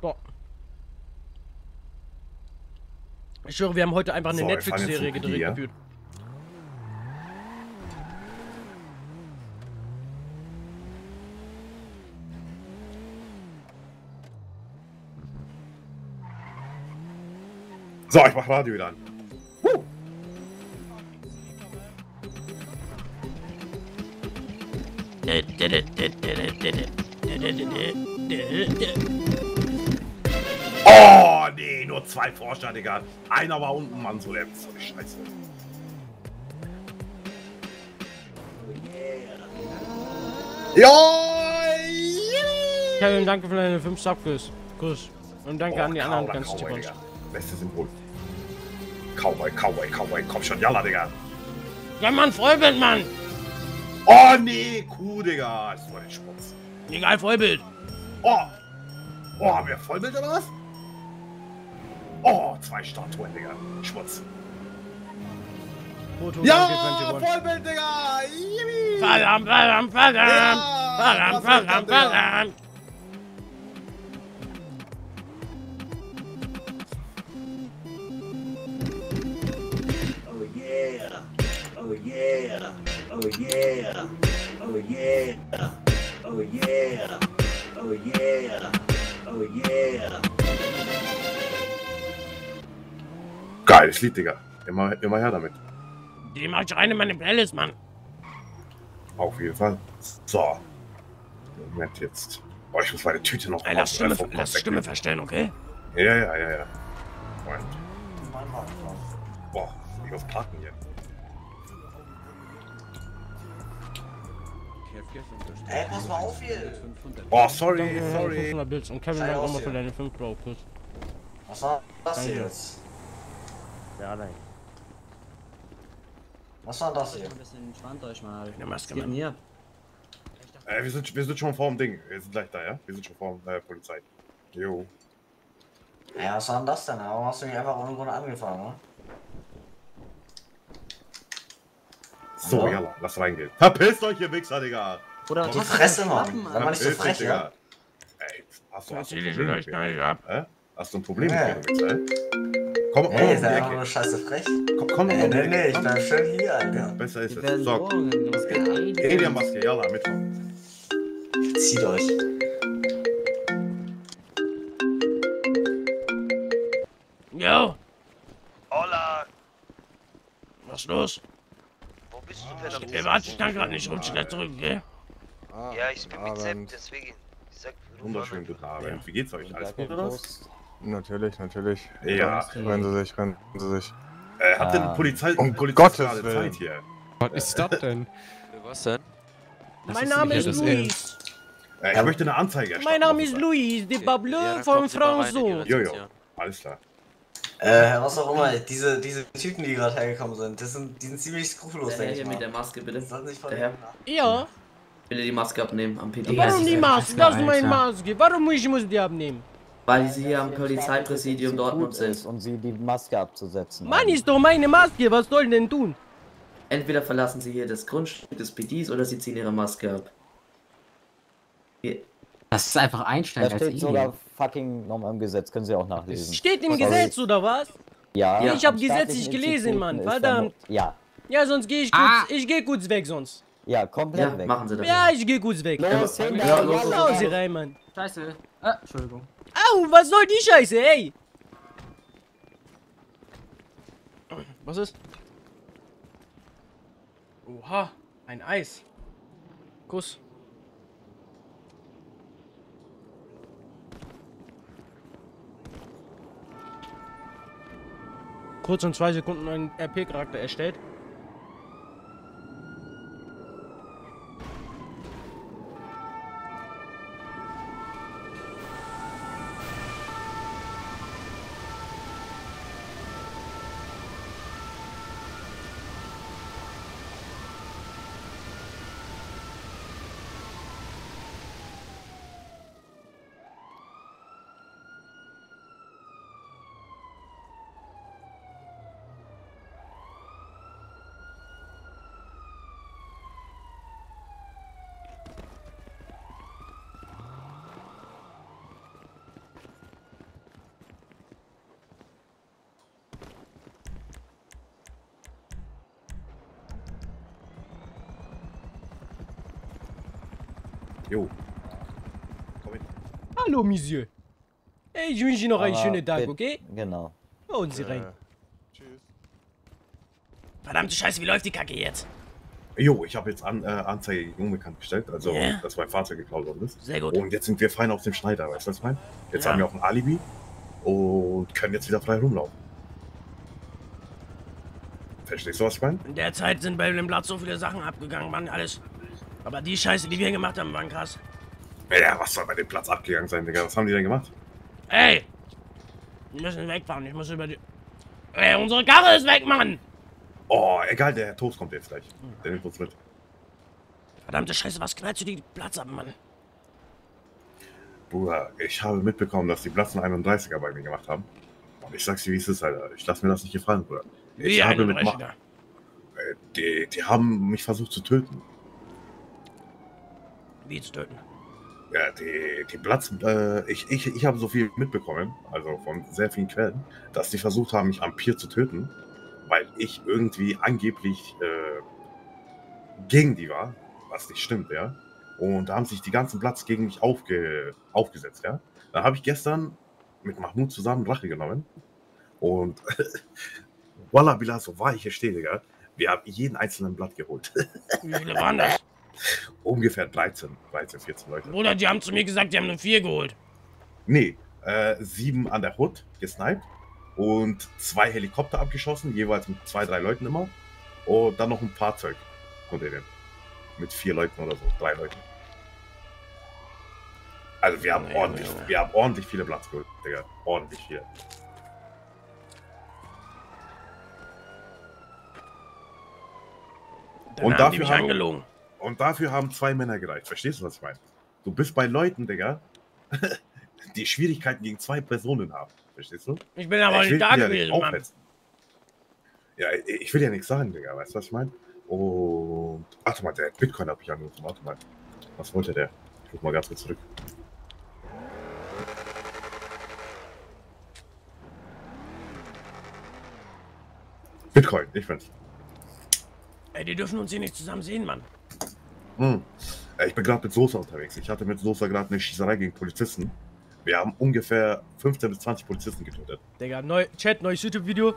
So. Ich schwöre, wir haben heute einfach eine So, Netflix-Serie gedreht gefühlt. So, ich mach Radio wieder an. Oh, nee, nur zwei Forscher, Digga. Einer war unten, Mann, so läppst. So die Scheiße. Ja! Kevin, danke für deine 5 Subkiss. Kuss. Und danke Oh, an die anderen ganzen. Digga. Beste Symbol. Cowboy, Cowboy, Cowboy, komm schon, jalla, Digga. Ja, Mann, Vollbild, Mann! Oh, nee, Kuh, Digga. Das war nicht Schmutz. Egal, Vollbild. Oh. Oh, haben wir Vollbild oder was? Oh, zwei Statuen, Digga. Schmutz. Foto, Ja, danke, 21. Vollbild, Digga. Yippie. Verdammt, verdammt, verdammt! Ja, Verdammt, verdammt, verdammt! Oh yeah! Oh yeah! Oh yeah! Oh yeah! Oh yeah! Oh yeah! Oh yeah! Geiles Lied, Digga. Immer, immer her damit. Die mach ich rein in meine Playlist, Mann. Auf jeden Fall. So. Moment jetzt. Oh, ich muss meine Tüte noch Ey, lass Stimme, lass Stimme verstellen, okay? Ja, ja, ja, ja. Moment. Boah, ich muss parken hier. Ey, pass mal auf hier. Oh, sorry, Danke, sorry. 500 Bits. Und Kevin, danke auch aus mal für deine 5 Bro. Kuss. Was war das hier Danke. jetzt? Ja, nein. Was war das hier? Entspannt euch mal. Eine Maske, Was hier? Äh, wir, sind, wir sind schon vor dem Ding. Wir sind gleich da, ja? Wir sind schon vor der Polizei. Jo. Ja, was war denn das denn? Warum hast du mich einfach ohne Grund angefangen, ne? So, Hallo? jalla, lass reingehen. Verpisst euch, ihr Wichser, Digga! Bruder, Die was hast du Fresse, Mann. Mann? mal nicht so frech, ja? Digga. Ey, hast du, hast du ein Problem euch mit gar mir? nicht ab. Hä? Hast du ein Problem Nee. mit du Wichser, ey? Komm, komm die einfach nur scheiße frech. Komm, komm Nee, die nee, nee, ich Komm. bleib schön hier, Alter. Besser ist es. So, Drogen, los geht's. geh dir Maske, jalla, mitkommen. Zieht euch. Yo, Hola, was ist los? wo bist du, Penner? Ey, warte, ich kann gerade nicht, schnell zurück, gell? Ah, Ja, ich bin mit Sepp, deswegen. Ich sag, Wunderschönen guten Abend. Wie geht's euch? Alles gut, oder was? Natürlich, natürlich. Ja. Rennen Sie sich, rennen Sie sich. Äh, habt ihr eine Polizei, Um Polizei Gottes Willen. Zeit hier? Was ist das denn? Was denn? Mein Name ist Luis. Äh, ich Ja. möchte eine Anzeige erstatten. Mein Name ist. Luis, de Ja, Pablo dann von François. Jojo, alles klar. Äh, was auch immer, diese, diese Typen, die gerade hergekommen sind, das sind, die sind ziemlich skrupellos, denke ich hier mal. mit der Maske, bitte. Das sollten sich von Der Herr. Ja, Bitte die Maske abnehmen am PD. warum die Maske? Das ist meine. Maske. Warum ich muss die abnehmen? Weil sie hier am Polizeipräsidium Dortmund sind. Und sie die Maske abzusetzen. Mann, ist doch meine Maske. Was soll denn tun? Entweder verlassen sie hier das Grundstück des PDs oder sie ziehen ihre Maske ab. Hier. Das ist einfach Einstein Da als steht ich. sogar fucking nochmal im Gesetz, können Sie auch nachlesen. Steht im Was Gesetz oder was? Ja, Ich hab am Gesetz staatlichen nicht gelesen, Mann. Verdammt. Ja, Ja, sonst gehe ich kurz. Ah. Ich gehe kurz weg sonst. ja, komplett Ja, weg. machen sie das. Ja, ich gehe kurz weg. Los, Ja, da, los, jalla. Raus hier rein, Mann. Scheiße. Ah, Entschuldigung. Au, was soll die Scheiße, ey? Was ist? Oha, ein Eis. Kuss. Kurz in zwei Sekunden einen RP-Charakter erstellt. Jo. Komm hin. Hallo, Monsieur. Ey, ich wünsche Ihnen noch einen schönen Tag, okay? Genau. Hauen Sie rein. Äh, tschüss. Verdammte Scheiße, wie läuft die Kacke jetzt? Jo, ich habe jetzt an, äh, Anzeige gegen Unbekannt gestellt, also Ja. dass mein Fahrzeug geklaut worden ist. Sehr gut. Und jetzt sind wir fein auf dem Schneider, weißt du was ich meine? Jetzt Ja. haben wir auch ein Alibi und können jetzt wieder frei rumlaufen. Verstehst du, was ich meine? In der Zeit sind bei dem Blatt so viele Sachen abgegangen, Mann, alles. Aber die Scheiße, die wir gemacht haben, waren krass. Ja, was soll bei dem Platz abgegangen sein, Digga? Was haben die denn gemacht? Ey! Wir müssen wegfahren, ich muss über die... Ey, unsere Karre ist weg, Mann! Oh, egal, der Toast kommt jetzt gleich. Der nimmt uns mit. Verdammte Scheiße, was knallst du die Platz ab, Mann? Bruder, ich habe mitbekommen, dass die Platz 31er bei mir gemacht haben. Und ich sag's dir, wie es ist, Alter. Ich lass mir das nicht gefallen, Bruder. Ich Wie habe mit 31er? Ma Äh, die, die haben mich versucht zu töten. Zu töten? Ja, die, die Platz, äh, ich, ich, ich habe so viel mitbekommen, also von sehr vielen Quellen, dass die versucht haben, mich am Pier zu töten, weil ich irgendwie angeblich äh, gegen die war, was nicht stimmt, ja. Und da haben sich die ganzen Platz gegen mich aufge, aufgesetzt, ja. Dann habe ich gestern mit Mahmoud zusammen Rache genommen und Billah, so war ich hier stehe, Digga. Wir haben jeden einzelnen Blatt geholt. Wie viele waren das? Ungefähr 13, 13, 14 Leute. Bruder, die haben zu mir gesagt, die haben nur vier geholt. Nee, äh, sieben an der Hood gesniped und zwei Helikopter abgeschossen, jeweils mit zwei, drei Leuten immer. Und dann noch ein Fahrzeug denen. Mit vier Leuten oder so, drei Leuten. Also wir haben Naja, ordentlich, Junge. wir haben ordentlich viele Platz geholt, Digga. Ordentlich viele. Dann Und dafür haben-. Und dafür haben zwei Männer gereicht. Verstehst du, was ich meine? Du bist bei Leuten, Digga, die Schwierigkeiten gegen zwei Personen haben. Verstehst du? Ich bin aber Ich nicht da ja gewesen, nicht Mann. Ja, ich ich will ja nichts sagen, Digga. Weißt du, was ich meine? Und. Warte mal, der Bitcoin hat mich angerufen. Warte mal. Was wollte der? Ich ruf mal ganz kurz zurück. Bitcoin, ich bin's. Ey, die dürfen uns hier nicht zusammen sehen, Mann. Hm. Äh, Ich bin gerade mit Sosa unterwegs. Ich hatte mit Sosa gerade eine Schießerei gegen Polizisten. Wir haben ungefähr 15 bis 20 Polizisten getötet. Digga, neu, Chat, neues YouTube-Video.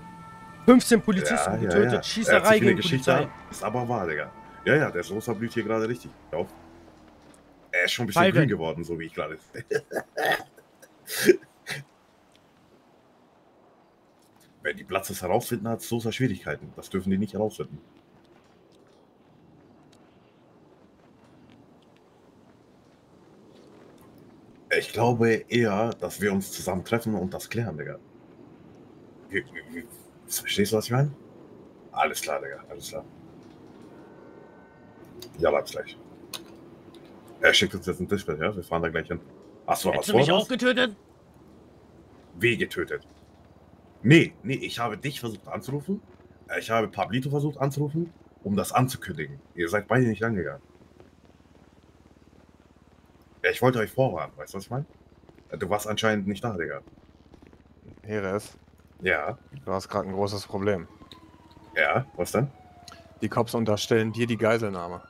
15 Polizisten getötet, Er hat Schießerei gegen Geschichte Polizei. an. Ist aber wahr, Digga. Ja, ja, der Sosa blüht hier gerade richtig auf. Er ist schon ein bisschen Byron. grün geworden, so wie ich gerade. Wenn die Platz das herausfinden, hat Sosa Schwierigkeiten. Das dürfen die nicht herausfinden. Ich glaube eher, dass wir uns zusammen treffen und das klären, Digga. Verstehst du, was ich meine? Alles klar, Digga, alles klar. Ja, bleib's gleich. Er schickt uns jetzt ein Display, ja? Wir fahren da gleich hin. Hast du noch was Hättest du mich vor? auch getötet? Wie getötet? Nee, nee, ich habe dich versucht anzurufen. Äh, Ich habe Pablito versucht anzurufen, um das anzukündigen. Ihr seid beide nicht rangegangen. Ich wollte euch vorwarnen, weißt du, was ich meine? Du warst anscheinend nicht da, Digga. Heres, Ja, du hast gerade ein großes Problem. ja, was denn? Die Cops unterstellen dir die Geiselnahme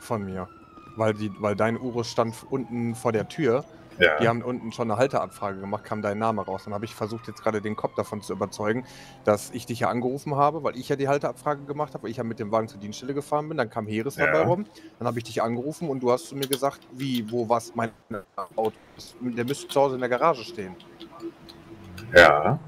von mir. Weil, die, weil dein Urus stand unten vor der Tür. Ja. Die haben unten schon eine Halteabfrage gemacht, kam dein Name raus. Dann habe ich versucht, jetzt gerade den Cop davon zu überzeugen, dass ich dich ja angerufen habe, weil ich ja die Halteabfrage gemacht habe, weil ich ja mit dem Wagen zur Dienststelle gefahren bin. Dann kam Heres Ja. dabei rum. Dann habe ich dich angerufen und du hast zu mir gesagt, wie, wo, was, mein Auto ist. Der müsste zu Hause in der Garage stehen. Ja.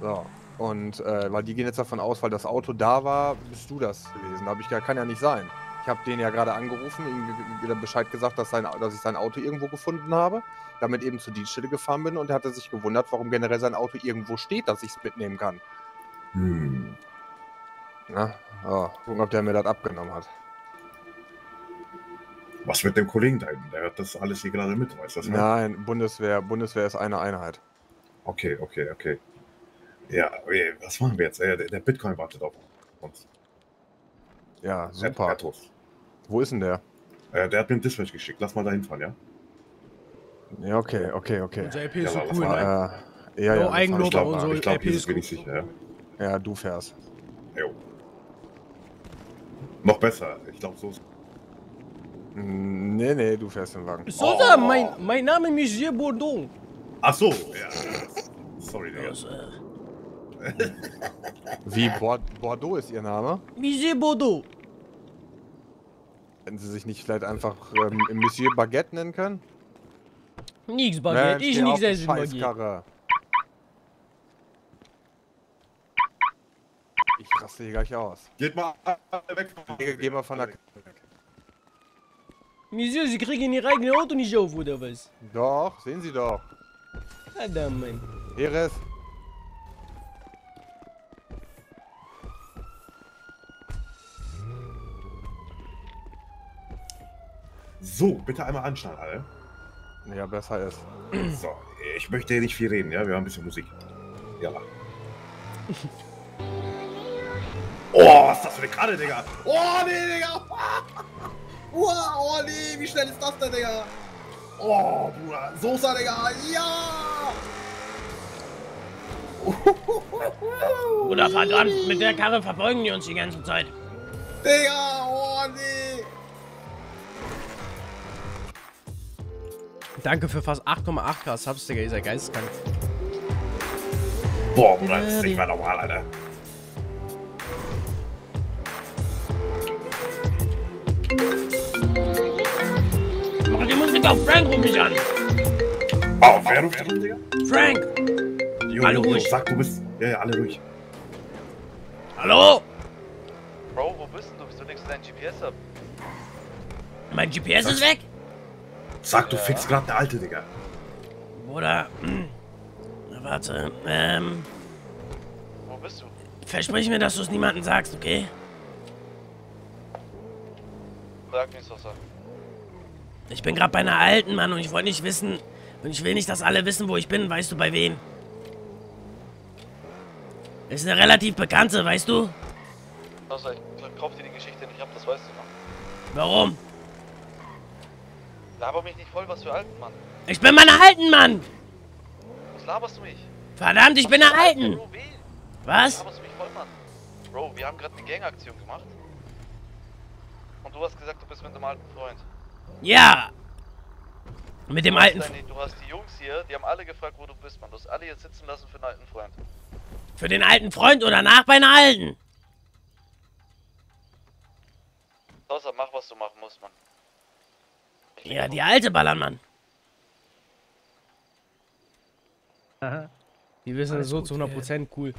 So. Und äh, weil die gehen jetzt davon aus, weil das Auto da war, bist du das gewesen. Da habe ich ja, kann ja nicht sein. Ich habe den ja gerade angerufen, ihm wieder Bescheid gesagt, dass, sein, dass ich sein Auto irgendwo gefunden habe, damit eben zur Dienststelle gefahren bin und er hatte sich gewundert, warum generell sein Auto irgendwo steht, dass ich es mitnehmen kann. Hm. Na, ja, gucken, ob der mir das abgenommen hat. Was mit dem Kollegen da hinten? Der hört das alles hier gerade mit, weißt du? Nein, Bundeswehr, Bundeswehr ist eine Einheit. Okay, okay, okay. Ja, okay, was machen wir jetzt? Äh, Der, Bitcoin wartet auf uns. Ja, super. Toast. Wo ist denn der? Äh, der hat mir ein Dispatch geschickt. Lass mal da hinfahren, ja? Ja, okay, okay, okay. Unser LP ist so Ja, cool, aber- ne? Äh, ja, No ja. Eigenlob, Ich glaube, aber unsere ich glaub, hier ist wenig sicher, ja? Ja, du fährst. Jo. Noch besser. Ich glaube, so ist Nee, nee, du fährst den Wagen. Sosa, mein, mein Name ist Monsieur Bourdon. Ach so, ja. Sorry, Digga. Wie Bord Bordeaux ist ihr Name? Monsieur Bourdon. Hätten sie sich nicht vielleicht einfach ähm, Monsieur Baguette nennen können? Nix Baguette, Mensch, ich geh nicht auf die esse Baguette. Ich raste hier gleich aus. Geht mal weg von Geh, geh mal von der... Monsieur, Sie kriegen Ihr eigenes Auto nicht auf, oder was? Doch, sehen Sie doch. Verdammt, Mann. Heres. So, bitte einmal anschnallen, alle. Ja, besser ist. So, ich möchte hier nicht viel reden, ja? Wir haben ein bisschen Musik. Ja. Oh, was ist das für eine Karre, Digga? Oh, nee, Digga! Oh, nee, wie schnell ist das denn, Digga? Oh, Bruder. Sosa, Digga. Ja! Bruder, verdammt, mit der Karre verfolgen die uns die ganze Zeit. Digga, oh, nee. Danke für fast 8,8k Subs, Digga, ihr seid geisteskrank. Boah, Bruder, das ist nicht mehr normal, Alter. Mach die Musik auf Frank, ruf mich an. Oh, wer ruft an, Digga? Frank! Jo, Alle ruhig. sag, du bist... Ja, ja, alle ruhig. Hallo? Bro, wo bist denn du? Wieso legst du dein GPS ab? Mein GPS ist weg? Sag, du fixst grad eine alte, Digga. Bruder, hm. warte, ähm, Wo bist du? versprich mir, dass du es niemandem sagst, okay? Sag mir Sosa. Ich bin gerade bei einer alten, Mann, und ich wollte nicht wissen, und ich will nicht, dass alle wissen, wo ich bin, weißt du, bei wem? Ist eine relativ bekannte, weißt du? Sosa, ich kauf dir die Geschichte nicht ab, das weißt du noch. Warum? Laber mich nicht voll, was für Alten, Mann. Ich bin meine alten, Mann! Was laberst du mich? Verdammt, ich bin eine alten! Bro? Was? Laberst du mich voll, Mann? Bro, wir haben gerade eine Gangaktion gemacht. Und du hast gesagt, du bist mit einem alten Freund. Ja! Mit dem alten... deine- Du hast die Jungs hier, die haben alle gefragt, wo du bist, Mann. Du hast alle jetzt sitzen lassen für einen alten Freund. Für den alten Freund oder nach bei einer alten? Sosa, mach, was du machen musst, Mann. Ja, die alte ballern, Mann. Die wissen so zu 100% cool.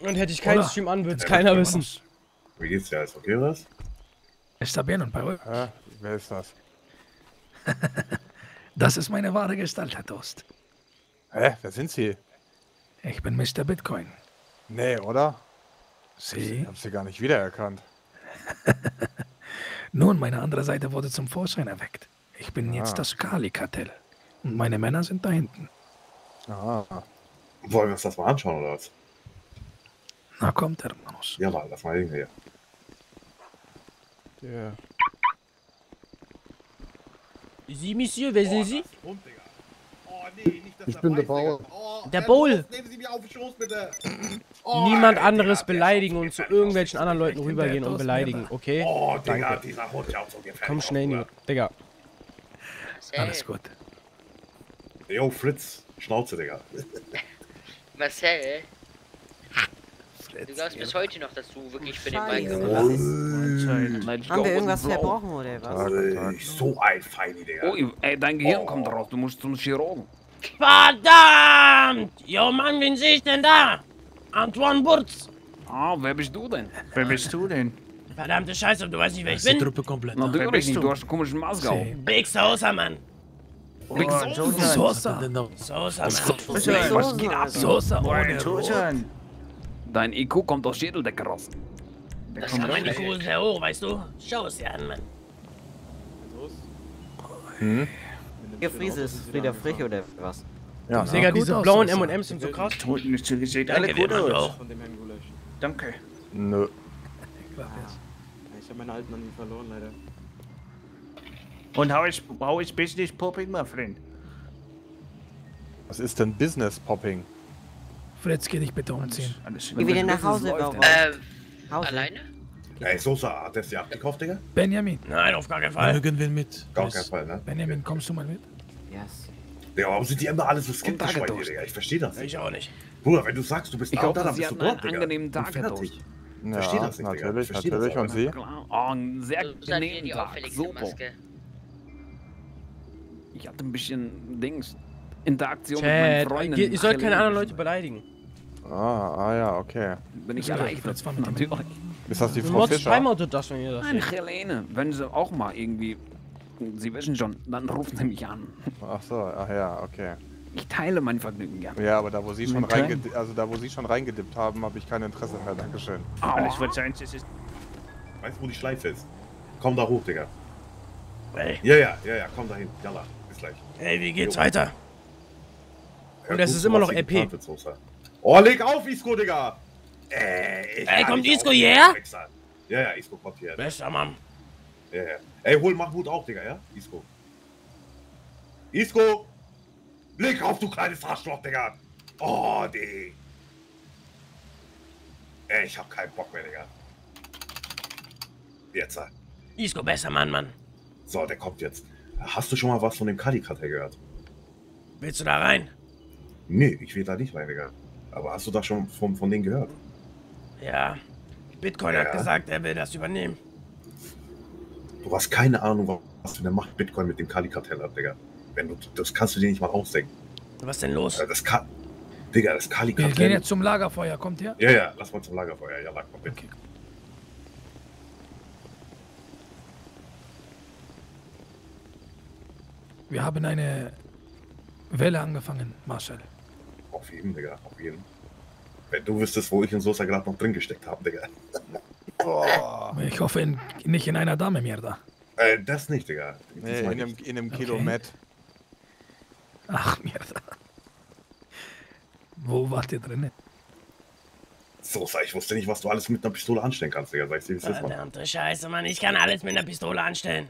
Und hätte ich keinen Hola. Stream an, würde es Ja, keiner wissen. Wie geht's dir? Alles okay, oder was? Está bien, und bei euch? Hä? Wer ist das? Das ist meine wahre Gestalt, Herr Toast. Hä? Wer sind Sie? Ich bin Mr. Bitcoin. Nee, oder? Sie? Ich hab Sie gar nicht wiedererkannt. Nun, meine andere Seite wurde zum Vorschein erweckt. Ich bin Ah. jetzt das Kali-Kartell. Und meine Männer sind da hinten. Ah. Wollen wir uns das mal anschauen, oder was? Na kommt, Hermanos. Ja, mal, lass mal hier. Ja. Sie, Monsieur, wer sind Sie? Ich bin der Bauer. Der Bowl. Nehmen Sie mich auf den Schoß, bitte. Niemand anderes beleidigen und zu irgendwelchen anderen Leuten rübergehen und beleidigen, okay? Oh, Digga, Danke. dieser Hund, der hat so gefällt. Komm schnell, Nino. Digga. Alles gut. Jo, Fritz, Schnauze, Digga. Marcel, du glaubst bis heute noch, dass du wirklich für den Scheiße. gemacht hast. Haben wir irgendwas verbrochen oder was? So ein Feini, Digga. Oh, ey, dein Gehirn kommt raus. Du musst zum Chirurgen. Verdammt! Jo, Mann, wen sehe ich denn da? Antoine Burz. Ah, wer bist du denn? Wer bist du denn? Verdammte Scheiße, du weißt nicht, wer ich ist die bin? Truppe komplett. Wer Natürlich bist nicht. du? Du hast einen komischen Maske auf. Big Sosa, Mann. Big Oh, Sosa. Sosa, Was, Mann. was geht ab? Sosa ohne Tuschan. Dein IQ kommt aus Schädeldecke raus. Das kann mein IQ sehr hoch, weißt du? Schau es dir an, Mann. Hm? Ihr Friese ist Frieder Frich oder was? Ja, Digga, gut diese aus, blauen. M&M's sind so krass. Toten nicht zugesehen. Danke, Alle gut aus. auch. Danke. Nö. Ich habe meine alten an ihn verloren, leider. Und how is, how is business popping, my friend? Was ist denn Business Popping? Fritz, geh dich bitte umziehen. Geh wieder nach Hause? Ähm, Hause. alleine? Ey, Sosa, hat der sie abgekauft, Digga? Benjamin. Nein, auf gar keinen Fall. Irgendwen mit. Gar keinen Fall, ne? Benjamin, kommst du mal mit? Yes. Digga, warum sind die immer alle so skeptisch bei dir. Digga? Ich verstehe das nicht. Ich auch nicht. Bruder, wenn du sagst, du bist Ich da, hoffe, dann Sie bist du hatten einen dort, Digga. angenehmen Tag, Herr fertig. Ich verstehe das nicht, Digga. natürlich, das natürlich. Und Sie? Oh, einen sehr hier angenehmen Tag. Super. Ich hatte ein bisschen Dings. Interaktion mit Chat, meinen Freunden. ihr, ihr sollt keine anderen Leute beleidigen. Ah, ah ja, okay. Bin ich Ja, erleichtert. jetzt wir damit. Natürlich. Ist das die Frau machst Fischer? zweimal das, wenn ihr das Nein, seht. Helene. Wenn Sie auch mal irgendwie. Sie wissen schon, dann rufen Sie mich an. Ach so, ach ja, okay. Ich teile mein Vergnügen gerne. Ja, aber da wo Sie schon Okay. reingedippt, also da wo Sie schon reingedippt haben, habe ich kein Interesse mehr. Dankeschön. Alles, was sein ist, ist Weißt du, wo die Schleife ist? Komm da hoch, Digga. Ey. Ja, ja, ja, ja, komm da hin. Jalla, bis gleich. Ey, wie geht's Jo. weiter? Und es guck, ist immer noch RP. Oh, leg auf, Isco, Digga! Ey, ich Ey, kann kommt Isco hierher? Ja, ja, Isco kommt hier. Bester Mann. Ja, ja. Ey, hol Mahmoud auch, Digga, ja? Isco. Isco! Leg auf, du kleines Arschloch, Digga! Oh, nee. Ey, ich hab keinen Bock mehr, Digga. Jetzt, äh. Isco, bester Mann, Mann. So, der kommt jetzt. Hast du schon mal was von dem Kali-Kartell gehört? Willst du da rein? Nee, ich will da nicht rein, Digga. Aber hast du da schon von, von denen gehört? Ja. Bitcoin Ja. hat gesagt, er will das übernehmen. Du hast keine Ahnung, was für eine Macht Bitcoin mit dem Kali-Kartell hat, Digga. Wenn du, das kannst du dir nicht mal ausdenken. Was denn los? Das kann. Digga, das Wir Kali-Kartell. gehen jetzt zum Lagerfeuer. Kommt her? Ja, ja, lass mal zum Lagerfeuer. Ja, lag mal bitte. Wir haben eine Welle angefangen, Marcel. Auf jeden, Digga, auf jeden. Wenn du wüsstest, wo ich und Sosa gerade noch drin gesteckt habe, Digga. Ich hoffe in, nicht in einer Dame mehr da. Äh, das nicht, Digga. Nee, Diesmal in einem, nicht. in einem Okay. Kilo Met. Ach, Mierda. Wo wart ihr drin? Sosa, ich wusste nicht, was du alles mit einer Pistole anstellen kannst, Digga. Sag ich dir, wie es ist, Mann. Verdammte Scheiße, Mann. Ich kann alles mit einer Pistole anstellen.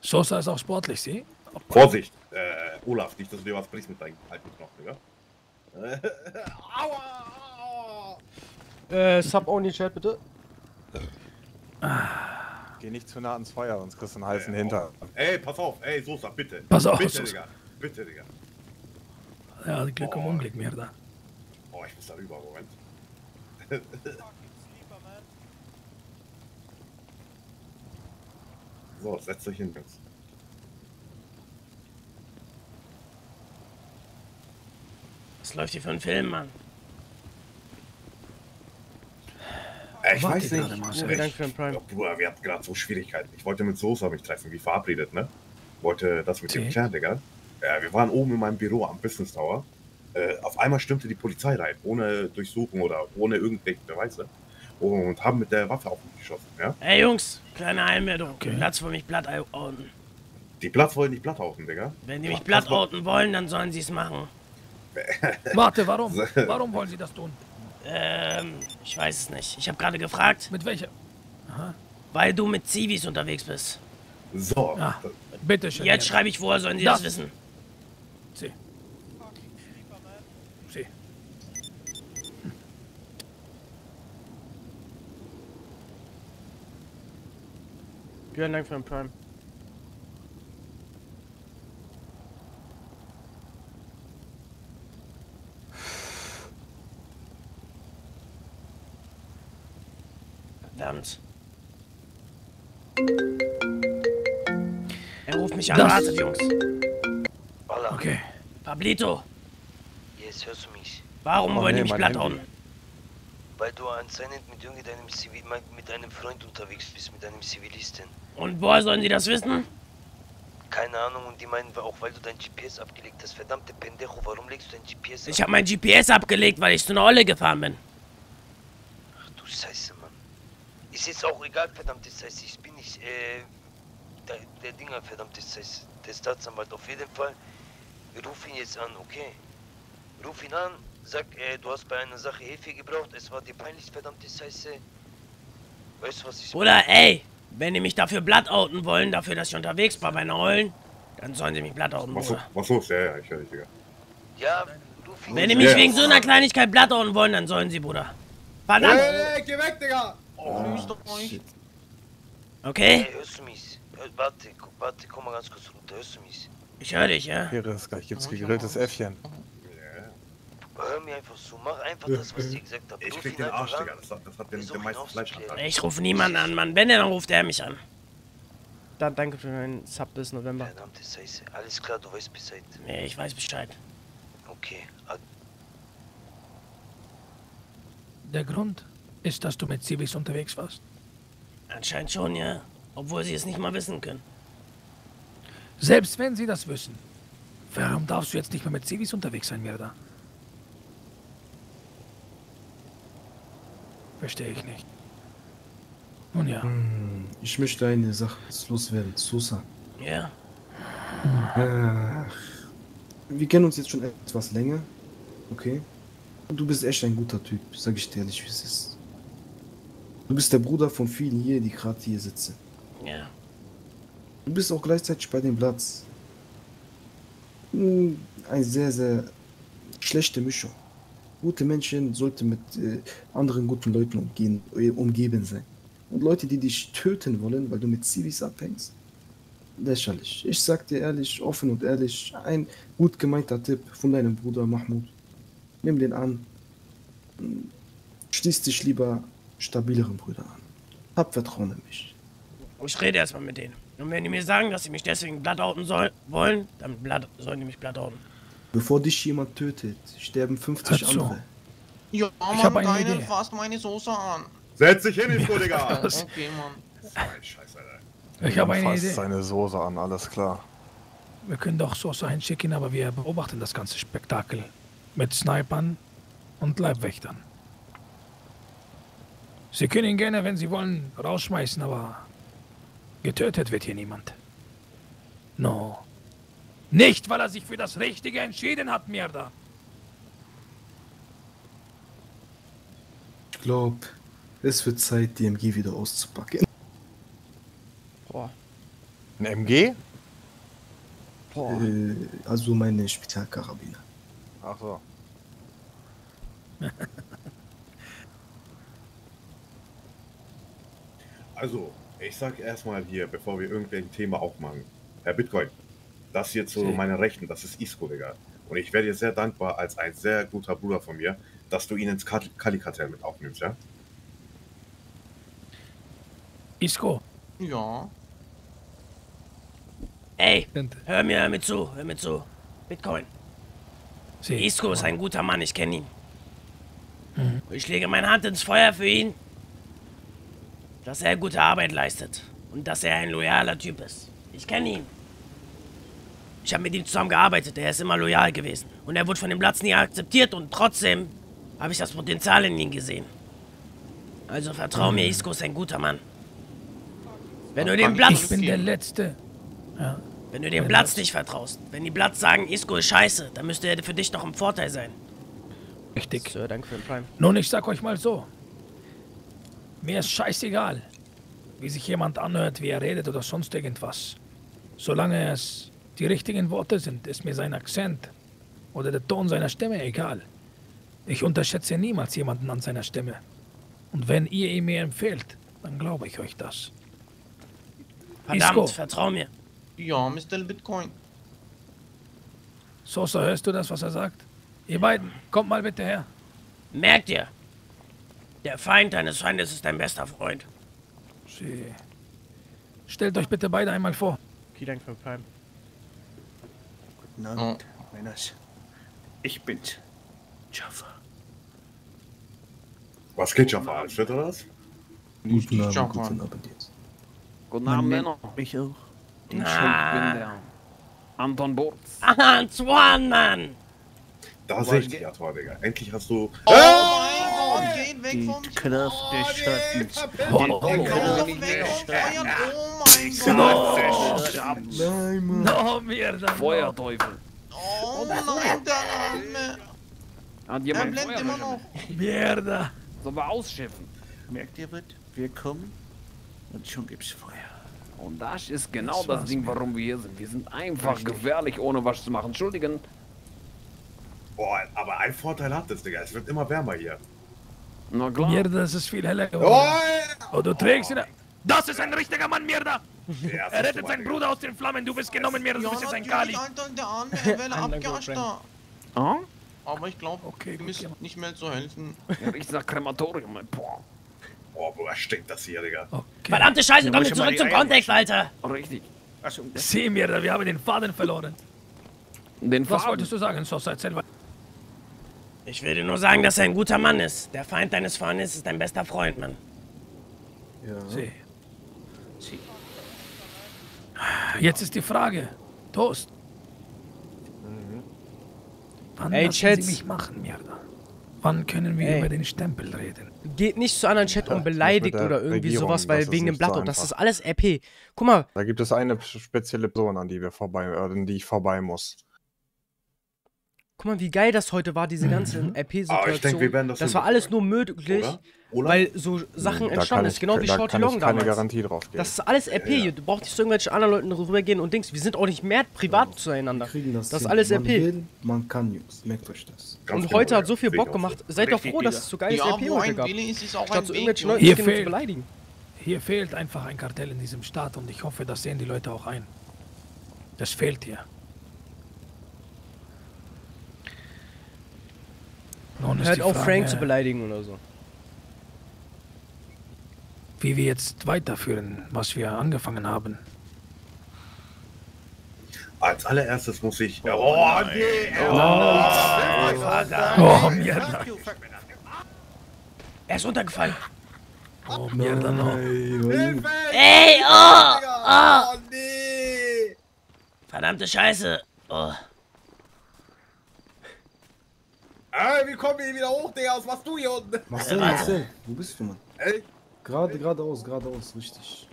Sosa ist auch sportlich, sie? Vorsicht, äh, Olaf, nicht, dass du dir was brichst mit deinen alten Knochen, Digga. Äh, Sub only Chat, bitte. Geh nicht zu nah ans Feuer, sonst kriegst du einen heißen Hinter. Ey, pass auf, ey, Sosa, bitte. Pass auf, Bitte, Sosa. Digga. Bitte, Digga. Ja, Glück im Unglück, Mierda. Oh, ich muss da rüber, Moment. so, setz dich hin, Jungs. Was läuft hier für ein Film, Mann? Äh, ich Warte weiß nicht. Marcel. Ich- Danke für den Prime. Bruder, wir hatten gerade so Schwierigkeiten. Ich wollte mit Sosa mich treffen, wie verabredet, ne? Wollte das mit dem Okay. klären, Digga. Ja, wir waren oben in meinem Büro am Business Tower. Äh, auf einmal stürmte die Polizei rein, ohne Durchsuchung oder ohne irgendwelche Beweise. Und haben mit der Waffe auf mich geschossen, ja? Ey, Jungs, kleine Einmeldung. Platz für mich platt outen. Die Platz wollen nicht platt hauen, Digga. Wenn die mich mal- outen wollen, dann sollen sie es machen. Warte, warum? Warum wollen Sie das tun? Ähm, ich weiß es nicht. Ich habe gerade gefragt. Mit welcher? Aha. Weil du mit Zivis unterwegs bist. So. Ah, bitte schön. Jetzt schreibe ich vor, sollen sie das, Das- wissen. Sie. Sie. Vielen Dank für den Prime. Verdammt. Er ruft mich an. Das- Wartet, Jungs. Okay. Pablito, Jetzt hörst du mich. warum Oh, wollen die nee, mich mein platt Handy. hauen? Weil du anscheinend mit irgendeinem Zivil, mit einem Freund unterwegs bist, mit einem Zivilisten. Und woher sollen sie das wissen? Keine Ahnung, und die meinen auch, weil du dein GPS abgelegt hast. Verdammte Pendejo, warum legst du dein GPS ab? Ich habe mein GPS abgelegt, weil ich zu einer Olle gefahren bin. Ach du Scheiße, Mann. Ist jetzt auch egal, verdammte Scheiße. Ich bin nicht, äh, der, der Dinger, verdammte Scheiße. Der Staatsanwalt. Auf jeden Fall, ruf ihn jetzt an, okay? Ruf ihn an, sag, äh, du hast bei einer Sache Hilfe gebraucht. Es war dir peinlich, verdammte Scheiße. Weißt du, was ich Bruder, ey, wenn die mich dafür blatt outen wollen, dafür, dass ich unterwegs war bei einer Ollen, dann sollen sie mich blatt outen, Was, Bruder. was los? Ja, ja, ich höre dich, Digga. Ja, ruf ihn Wenn die mich Ja. wegen so einer Kleinigkeit blatt outen wollen, dann sollen sie, Bruder. Verdammt! Hey, geh weg, Digga! Oh, shit. Okay? Hey, hörst du mich? Hör, warte, gu- warte, komm mal ganz kurz runter. Hörst du mich? Ich höre dich, ja? Hier ist gleich gibt's gegrilltes Äffchen. Hör mir einfach zu. Mach einfach das, was ich gesagt habe. Ich krieg den Arsch, Digga. Das hat, das hat den, den meisten. Fleischanteil. Ich rufe niemanden an, Mann. Wenn, dann ruft er mich an. Dann danke für den Sub bis November. Verdammte Scheiße. Alles klar, du weißt Bescheid. Nee, ich weiß Bescheid. Okay. ah, Der Grund ist, dass du mit Zivis unterwegs warst. Anscheinend schon, ja. Obwohl sie es nicht mal wissen können. Selbst wenn sie das wissen. Warum darfst du jetzt nicht mehr mit Zivis unterwegs sein, Mierda? Verstehe ich nicht. Nun ja. Hm, Ich möchte eine Sache loswerden. Sosa. Ja. Ach, wir kennen uns jetzt schon etwas länger. Okay? Und du bist echt ein guter Typ, sag ich dir ehrlich, wie es ist. Du bist der Bruder von vielen hier, die gerade hier sitzen. Ja. Du bist auch gleichzeitig bei dem Platz. Hm, Eine sehr, sehr schlechte Mischung. Gute Menschen sollten mit äh, anderen guten Leuten umgehen, äh, umgeben sein. Und Leute, die dich töten wollen, weil du mit Zivis abhängst, lächerlich. Ich sag dir ehrlich, offen und ehrlich, ein gut gemeinter Tipp von deinem Bruder Mahmoud. Nimm den an. Hm, Schließ dich lieber stabileren Brüdern an. Hab Vertrauen in mich. Ich rede erstmal mit denen. Und wenn die mir sagen, dass sie mich deswegen bloodouten soll, wollen, dann blood, sollen die mich bloodouten. Bevor dich jemand tötet, sterben 50 Hör zu. andere. Ja, Ich Mann, hab eine deine Idee. fasst meine Soße an. Setz dich hin, Info, Digga! Okay, Mann. So ein Scheiß, Alter. Ich habe eine Fasst Idee. seine Soße an, alles klar. Wir können doch Sosa hinschicken, aber wir beobachten das ganze Spektakel. Mit Snipern und Leibwächtern. Sie können ihn gerne, wenn Sie wollen, rausschmeißen, aber getötet wird hier niemand. No. Nicht, weil er sich für das Richtige entschieden hat, Mierda. Ich glaube, es wird Zeit, die MG wieder auszupacken. Boah. Ein MG? Äh, also meine Spezialkarabiner. Ach so. Also, ich sag erstmal hier, bevor wir irgendwelche Thema aufmachen. Herr Bitcoin, das hier zu meiner Rechten, das ist Isco, Digga. Und ich werde dir sehr dankbar als ein sehr guter Bruder von mir, dass du ihn ins Kali-Kartell mit aufnimmst, ja? Isco. Ja. Ey, hör mir, hör mir zu, hör mir zu. Bitcoin. Sie. Isco ist ein guter Mann, ich kenne ihn. Mhm. Ich lege meine Hand ins Feuer für ihn, dass er gute Arbeit leistet und dass er ein loyaler Typ ist. Ich kenne ihn. Ich habe mit ihm zusammen gearbeitet, er ist immer loyal gewesen. Und er wurde von dem Platz nie akzeptiert und trotzdem habe ich das Potenzial in ihm gesehen. Also vertrau mir, Isco ist ein guter Mann. Wenn du dem Platz... Ich bin der Letzte. Ja. Wenn du dem Platz nicht vertraust, wenn die Platz sagen, Isco ist scheiße, dann müsste er für dich doch im Vorteil sein. Richtig. Sir, danke für den Prime. Nun, ich sag euch mal so. Mir ist scheißegal, wie sich jemand anhört, wie er redet oder sonst irgendwas. Solange es die richtigen Worte sind, ist mir sein Akzent oder der Ton seiner Stimme egal. Ich unterschätze niemals jemanden an seiner Stimme. Und wenn ihr ihn mir empfehlt, dann glaube ich euch das. Verdammt, Isco. vertrau mir. Ja, Mr. Bitcoin. Sosa, hörst du das, was er sagt? Ihr beiden, kommt mal bitte her. Merk dir, der Feind deines Feindes ist dein bester Freund. Sie. Stellt euch bitte beide einmal vor. Okay, danke für den Prime. Guten Abend, Männers. Ich bin's. Jaffa. Was geht, Jaffa? Alles fit oder was? Guten Abend, Jaffa. guten Abend jetzt. Guten Abend, Männer. mich auch. Ich Ah. bin der Anton Burz. Aha, Antoine, Mann! Da sehe ich dich, Antoine, Digga. Endlich hast du... Oh mein Gott, geht weg Die vom Kraft des Schattens. Oh, oh, Kraft Weg des vom. Feuer. Oh mein Gott. Kraft des Schattens. Nein, Mann. No, Mierda. Feuerteufel. Oh nein, der Arme. Hat Er jemand blendet Feuer immer noch. Mierda. Sollen wir ausschiffen? Merkt ihr was? Wir kommen und schon gibt's Feuer. Und das ist genau Das das, Ding, warum wir hier sind. Wir sind einfach gefährlich, ohne was zu machen. Entschuldigen. Boah, aber ein Vorteil hat das, Digga. Es wird immer wärmer hier. Na klar. Mierda, es ist viel heller geworden. Oh, Oh, du trägst ihn. Das ist ein richtiger Mann, Mierda. Ja, Er rettet seinen Bruder aus den Flammen. Du bist genommen, Mierda. Du Ja, bist jetzt ein Kali. Alter, der Arme, er wäre Anderer abgeascht da. Ah? Aber ich glaube, Okay, müssen ja. nicht mehr zu helfen. Ja, riecht nach Krematorium. Boah. Boah, Bruder, stinkt das hier, Digga. Okay. Verdammte Scheiße, Du komm ja mal zurück zum Kontext, Alter! Richtig. Das Sieh, Mierda, wir haben den Faden verloren. Den Was Faden. wolltest du sagen, Sosa? Erzähl weiter. Ich will dir nur sagen, dass er ein guter Mann ist. Der Feind deines Feindes ist dein bester Freund, Mann. Ja. Sieh. Sie. Jetzt ist die Frage. Toast. Wann Ey, lassen Chats. Sie mich machen, Mierda? Wann können wir Ey. über den Stempel reden? Geht nicht zu anderen Chat und beleidigt oder irgendwie Regierung, sowas, weil wegen dem Blatt so und das ist alles RP. Guck mal, Da gibt es eine spezielle Person, an die wir vorbei, äh, an die ich vorbei muss. Guck mal, wie geil das heute war, diese ganze Aber RP-Situation. wir werden das das war alles nur möglich, Oder? Oder? weil so Sachen Da entstanden ist, genau wie da Shorty kann ich Long keine damals. Garantie drauf geben. Das ist alles RP hier. Du brauchst nicht zu irgendwelchen anderen Leuten rübergehen und Dings. Wir sind auch nicht mehr privat zueinander. kriegen das, Das ist hin. alles man RP. Will, man kann, Jungs. Merkt euch das. und heute hat so viel Bock gemacht. Seid doch froh, dass es so geiles Ja, RP heute ein gab. Statt Weg, irgendwelchen. Leuten Hier zu zu beleidigen. Hier fehlt einfach ein Kartell in diesem Staat und ich hoffe, das sehen die Leute auch ein. Das fehlt hier. Nun ist Hört auf, Frank zu beleidigen oder so. Wie wir jetzt weiterführen, was wir angefangen haben. Als allererstes muss ich. Oh, nee! Oh, Oh, Mierda. Er ist untergefallen. Oh, Mierda, no. Ey, oh, oh. Verdammte Scheiße. Oh. Ey, wie kommen wir hier wieder hoch, Digga? Was machst du hier unten? Marcel. Marcel, wo bist du, Mann? Ey. Gerade, geradeaus, geradeaus, richtig.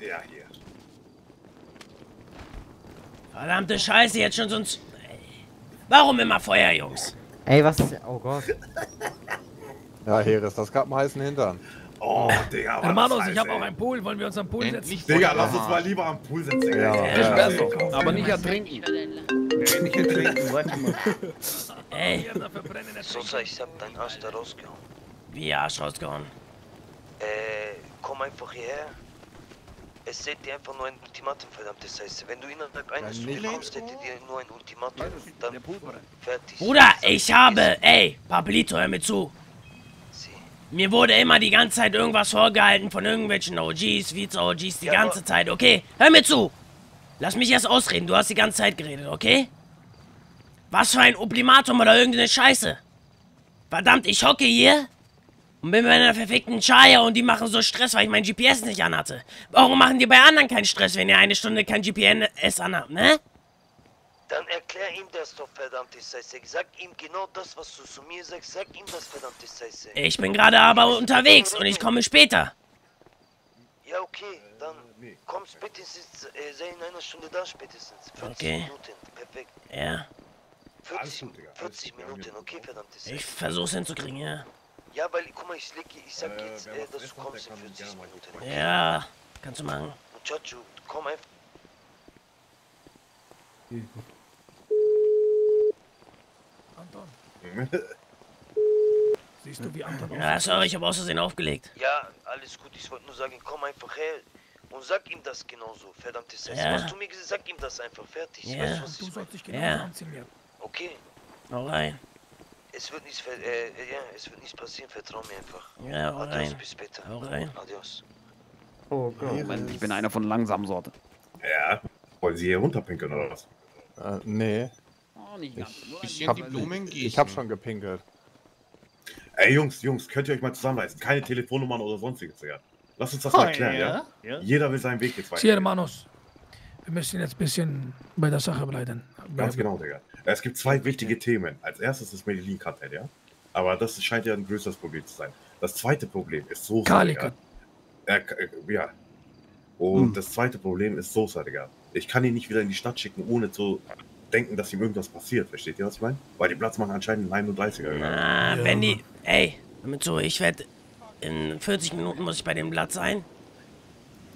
Ja, hier. Verdammte Scheiße, jetzt schon sonst. Warum immer Feuer, Jungs? Ey, was ist. Oh Gott. Ja, Heres, das gab einen heißen Hintern. Oh, Digga, was Hermanos, heißt, ich habe auch einen Pool. Wollen wir uns am Pool setzen? Digga, lass uns mal lieber am Pool sitzen. Digga. Ja, ja. besser. Aber nicht ertrinken. Nee, nicht ertrinken, warte mal. Ey, Sosa, ich hab deinen Arsch da rausgehauen. wie Arsch rausgehauen. Äh, komm einfach hierher. Es seht dir einfach nur ein Ultimatum, verdammte Scheiße. Wenn du innerhalb einer Stunde kommst, hättet ihr nur ein Ultimatum. Dann fertig. Bruder, ich habe. Ey, Papelito, hör mir zu. Mir wurde immer die ganze Zeit irgendwas vorgehalten von irgendwelchen OGs, Vize-OGs, die Ja, ganze Zeit, okay? Hör mir zu! Lass mich erst ausreden, du hast die ganze Zeit geredet, okay? Was für ein Ultimatum oder irgendeine Scheiße? Verdammt, ich hocke hier und bin bei einer verfickten Chaya und die machen so Stress, weil ich mein GPS nicht anhatte. Warum machen die bei anderen keinen Stress, wenn ihr eine Stunde kein GPS anhabt, ne? Dann erklär ihm das doch, verdammte Scheiße. Sag ihm genau das, was du zu mir sagst. Sag ihm das, verdammte Scheiße. Ich bin gerade aber unterwegs und ich komme später. Ja, okay, dann komm spätestens, äh, sei in einer Stunde da spätestens. 40 Okay. Minuten, perfekt. Ja, 40, 40 Minuten, okay, verdammte Scheiße. ich versuch's hinzukriegen, ja. Ja, weil, guck mal, ich, leg, ich sag jetzt, äh, dass du kommst in 40 Minuten. okay? Ja, kannst du machen. Muchacho, komm einfach. Anton, siehst du, wie Anton Ja, sorry, ich habe aus Versehen aufgelegt. Ja, alles gut, ich wollte nur sagen, komm einfach her und sag ihm das genauso, verdammte Scheiße. Ja. Was du mir gesagt sag ihm das einfach, fertig. Ja. Weißt du, was Du ich sollst dich meine? genau Ja. anziehen, ja. Okay, Hau rein. es wird nichts, ver äh, ja, es wird nichts passieren, vertrau mir einfach. Ja, hau Adios, rein. bis später. Hau rein. Adios. Oh Ich bin einer von langsamen Sorte. Ja. Wollen Sie hier runterpinkeln oder was? Äh, nee. Nicht ganz. Nur Ich ein hab, die Blumen ich hab schon gepinkelt. Ey, Jungs, Jungs, könnt ihr euch mal zusammenreißen? Keine Telefonnummern oder sonstiges, Digga. Lass uns das Oh, mal klären, ja? ja. Ja. Jeder will seinen Weg jetzt weiter. Sie, Hermanos, wir müssen jetzt ein bisschen bei der Sache bleiben. Ganz genau, Digga. Es gibt zwei wichtige Themen. Als erstes das Medellin-Kartell, ja? Aber das scheint ja ein größeres Problem zu sein. Das zweite Problem ist Sosa, Kalika. Digga. K- äh, ja. Und Hm. das zweite Problem ist Sosa, Digga. Ich kann ihn nicht wieder in die Stadt schicken, ohne zu denken, dass ihm irgendwas passiert. Versteht ihr, was ich meine? Weil die Platz machen anscheinend einen 31er. Na, wenn die. Ey, mir zu, ich werde. In 40 Minuten muss ich bei dem Blatt sein.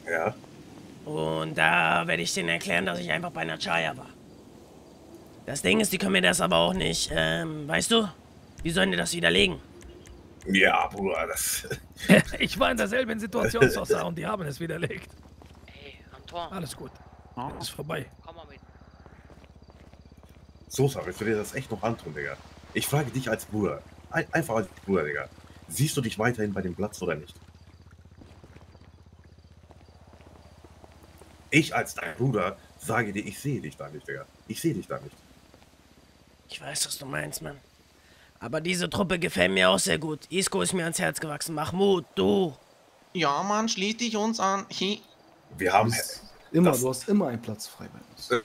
Ja. Und da werde ich denen erklären, dass ich einfach bei einer Chaya war. Das Ding ist, die können mir das aber auch nicht. Ähm, weißt du? Wie sollen die das widerlegen? Ja, Bruder, das. ich war in derselben Situation, Sosa, und die haben es widerlegt. Hey, Antoine. Alles gut. Ist vorbei. Komm mal mit. Sosa, willst du dir das echt noch antun, Digga? Ich frage dich als Bruder. Ein, einfach als Bruder, Digga. Siehst du dich weiterhin bei dem Platz oder nicht? Ich als dein Bruder sage dir, ich sehe dich da nicht, Digga. Ich sehe dich da nicht. Ich weiß, was du meinst, Mann. Aber diese Truppe gefällt mir auch sehr gut. Isco ist mir ans Herz gewachsen. Mahmoud, du. Ja, Mann, schließ dich uns an. Hi. Wir haben. Immer, du hast immer einen Platz frei bei uns.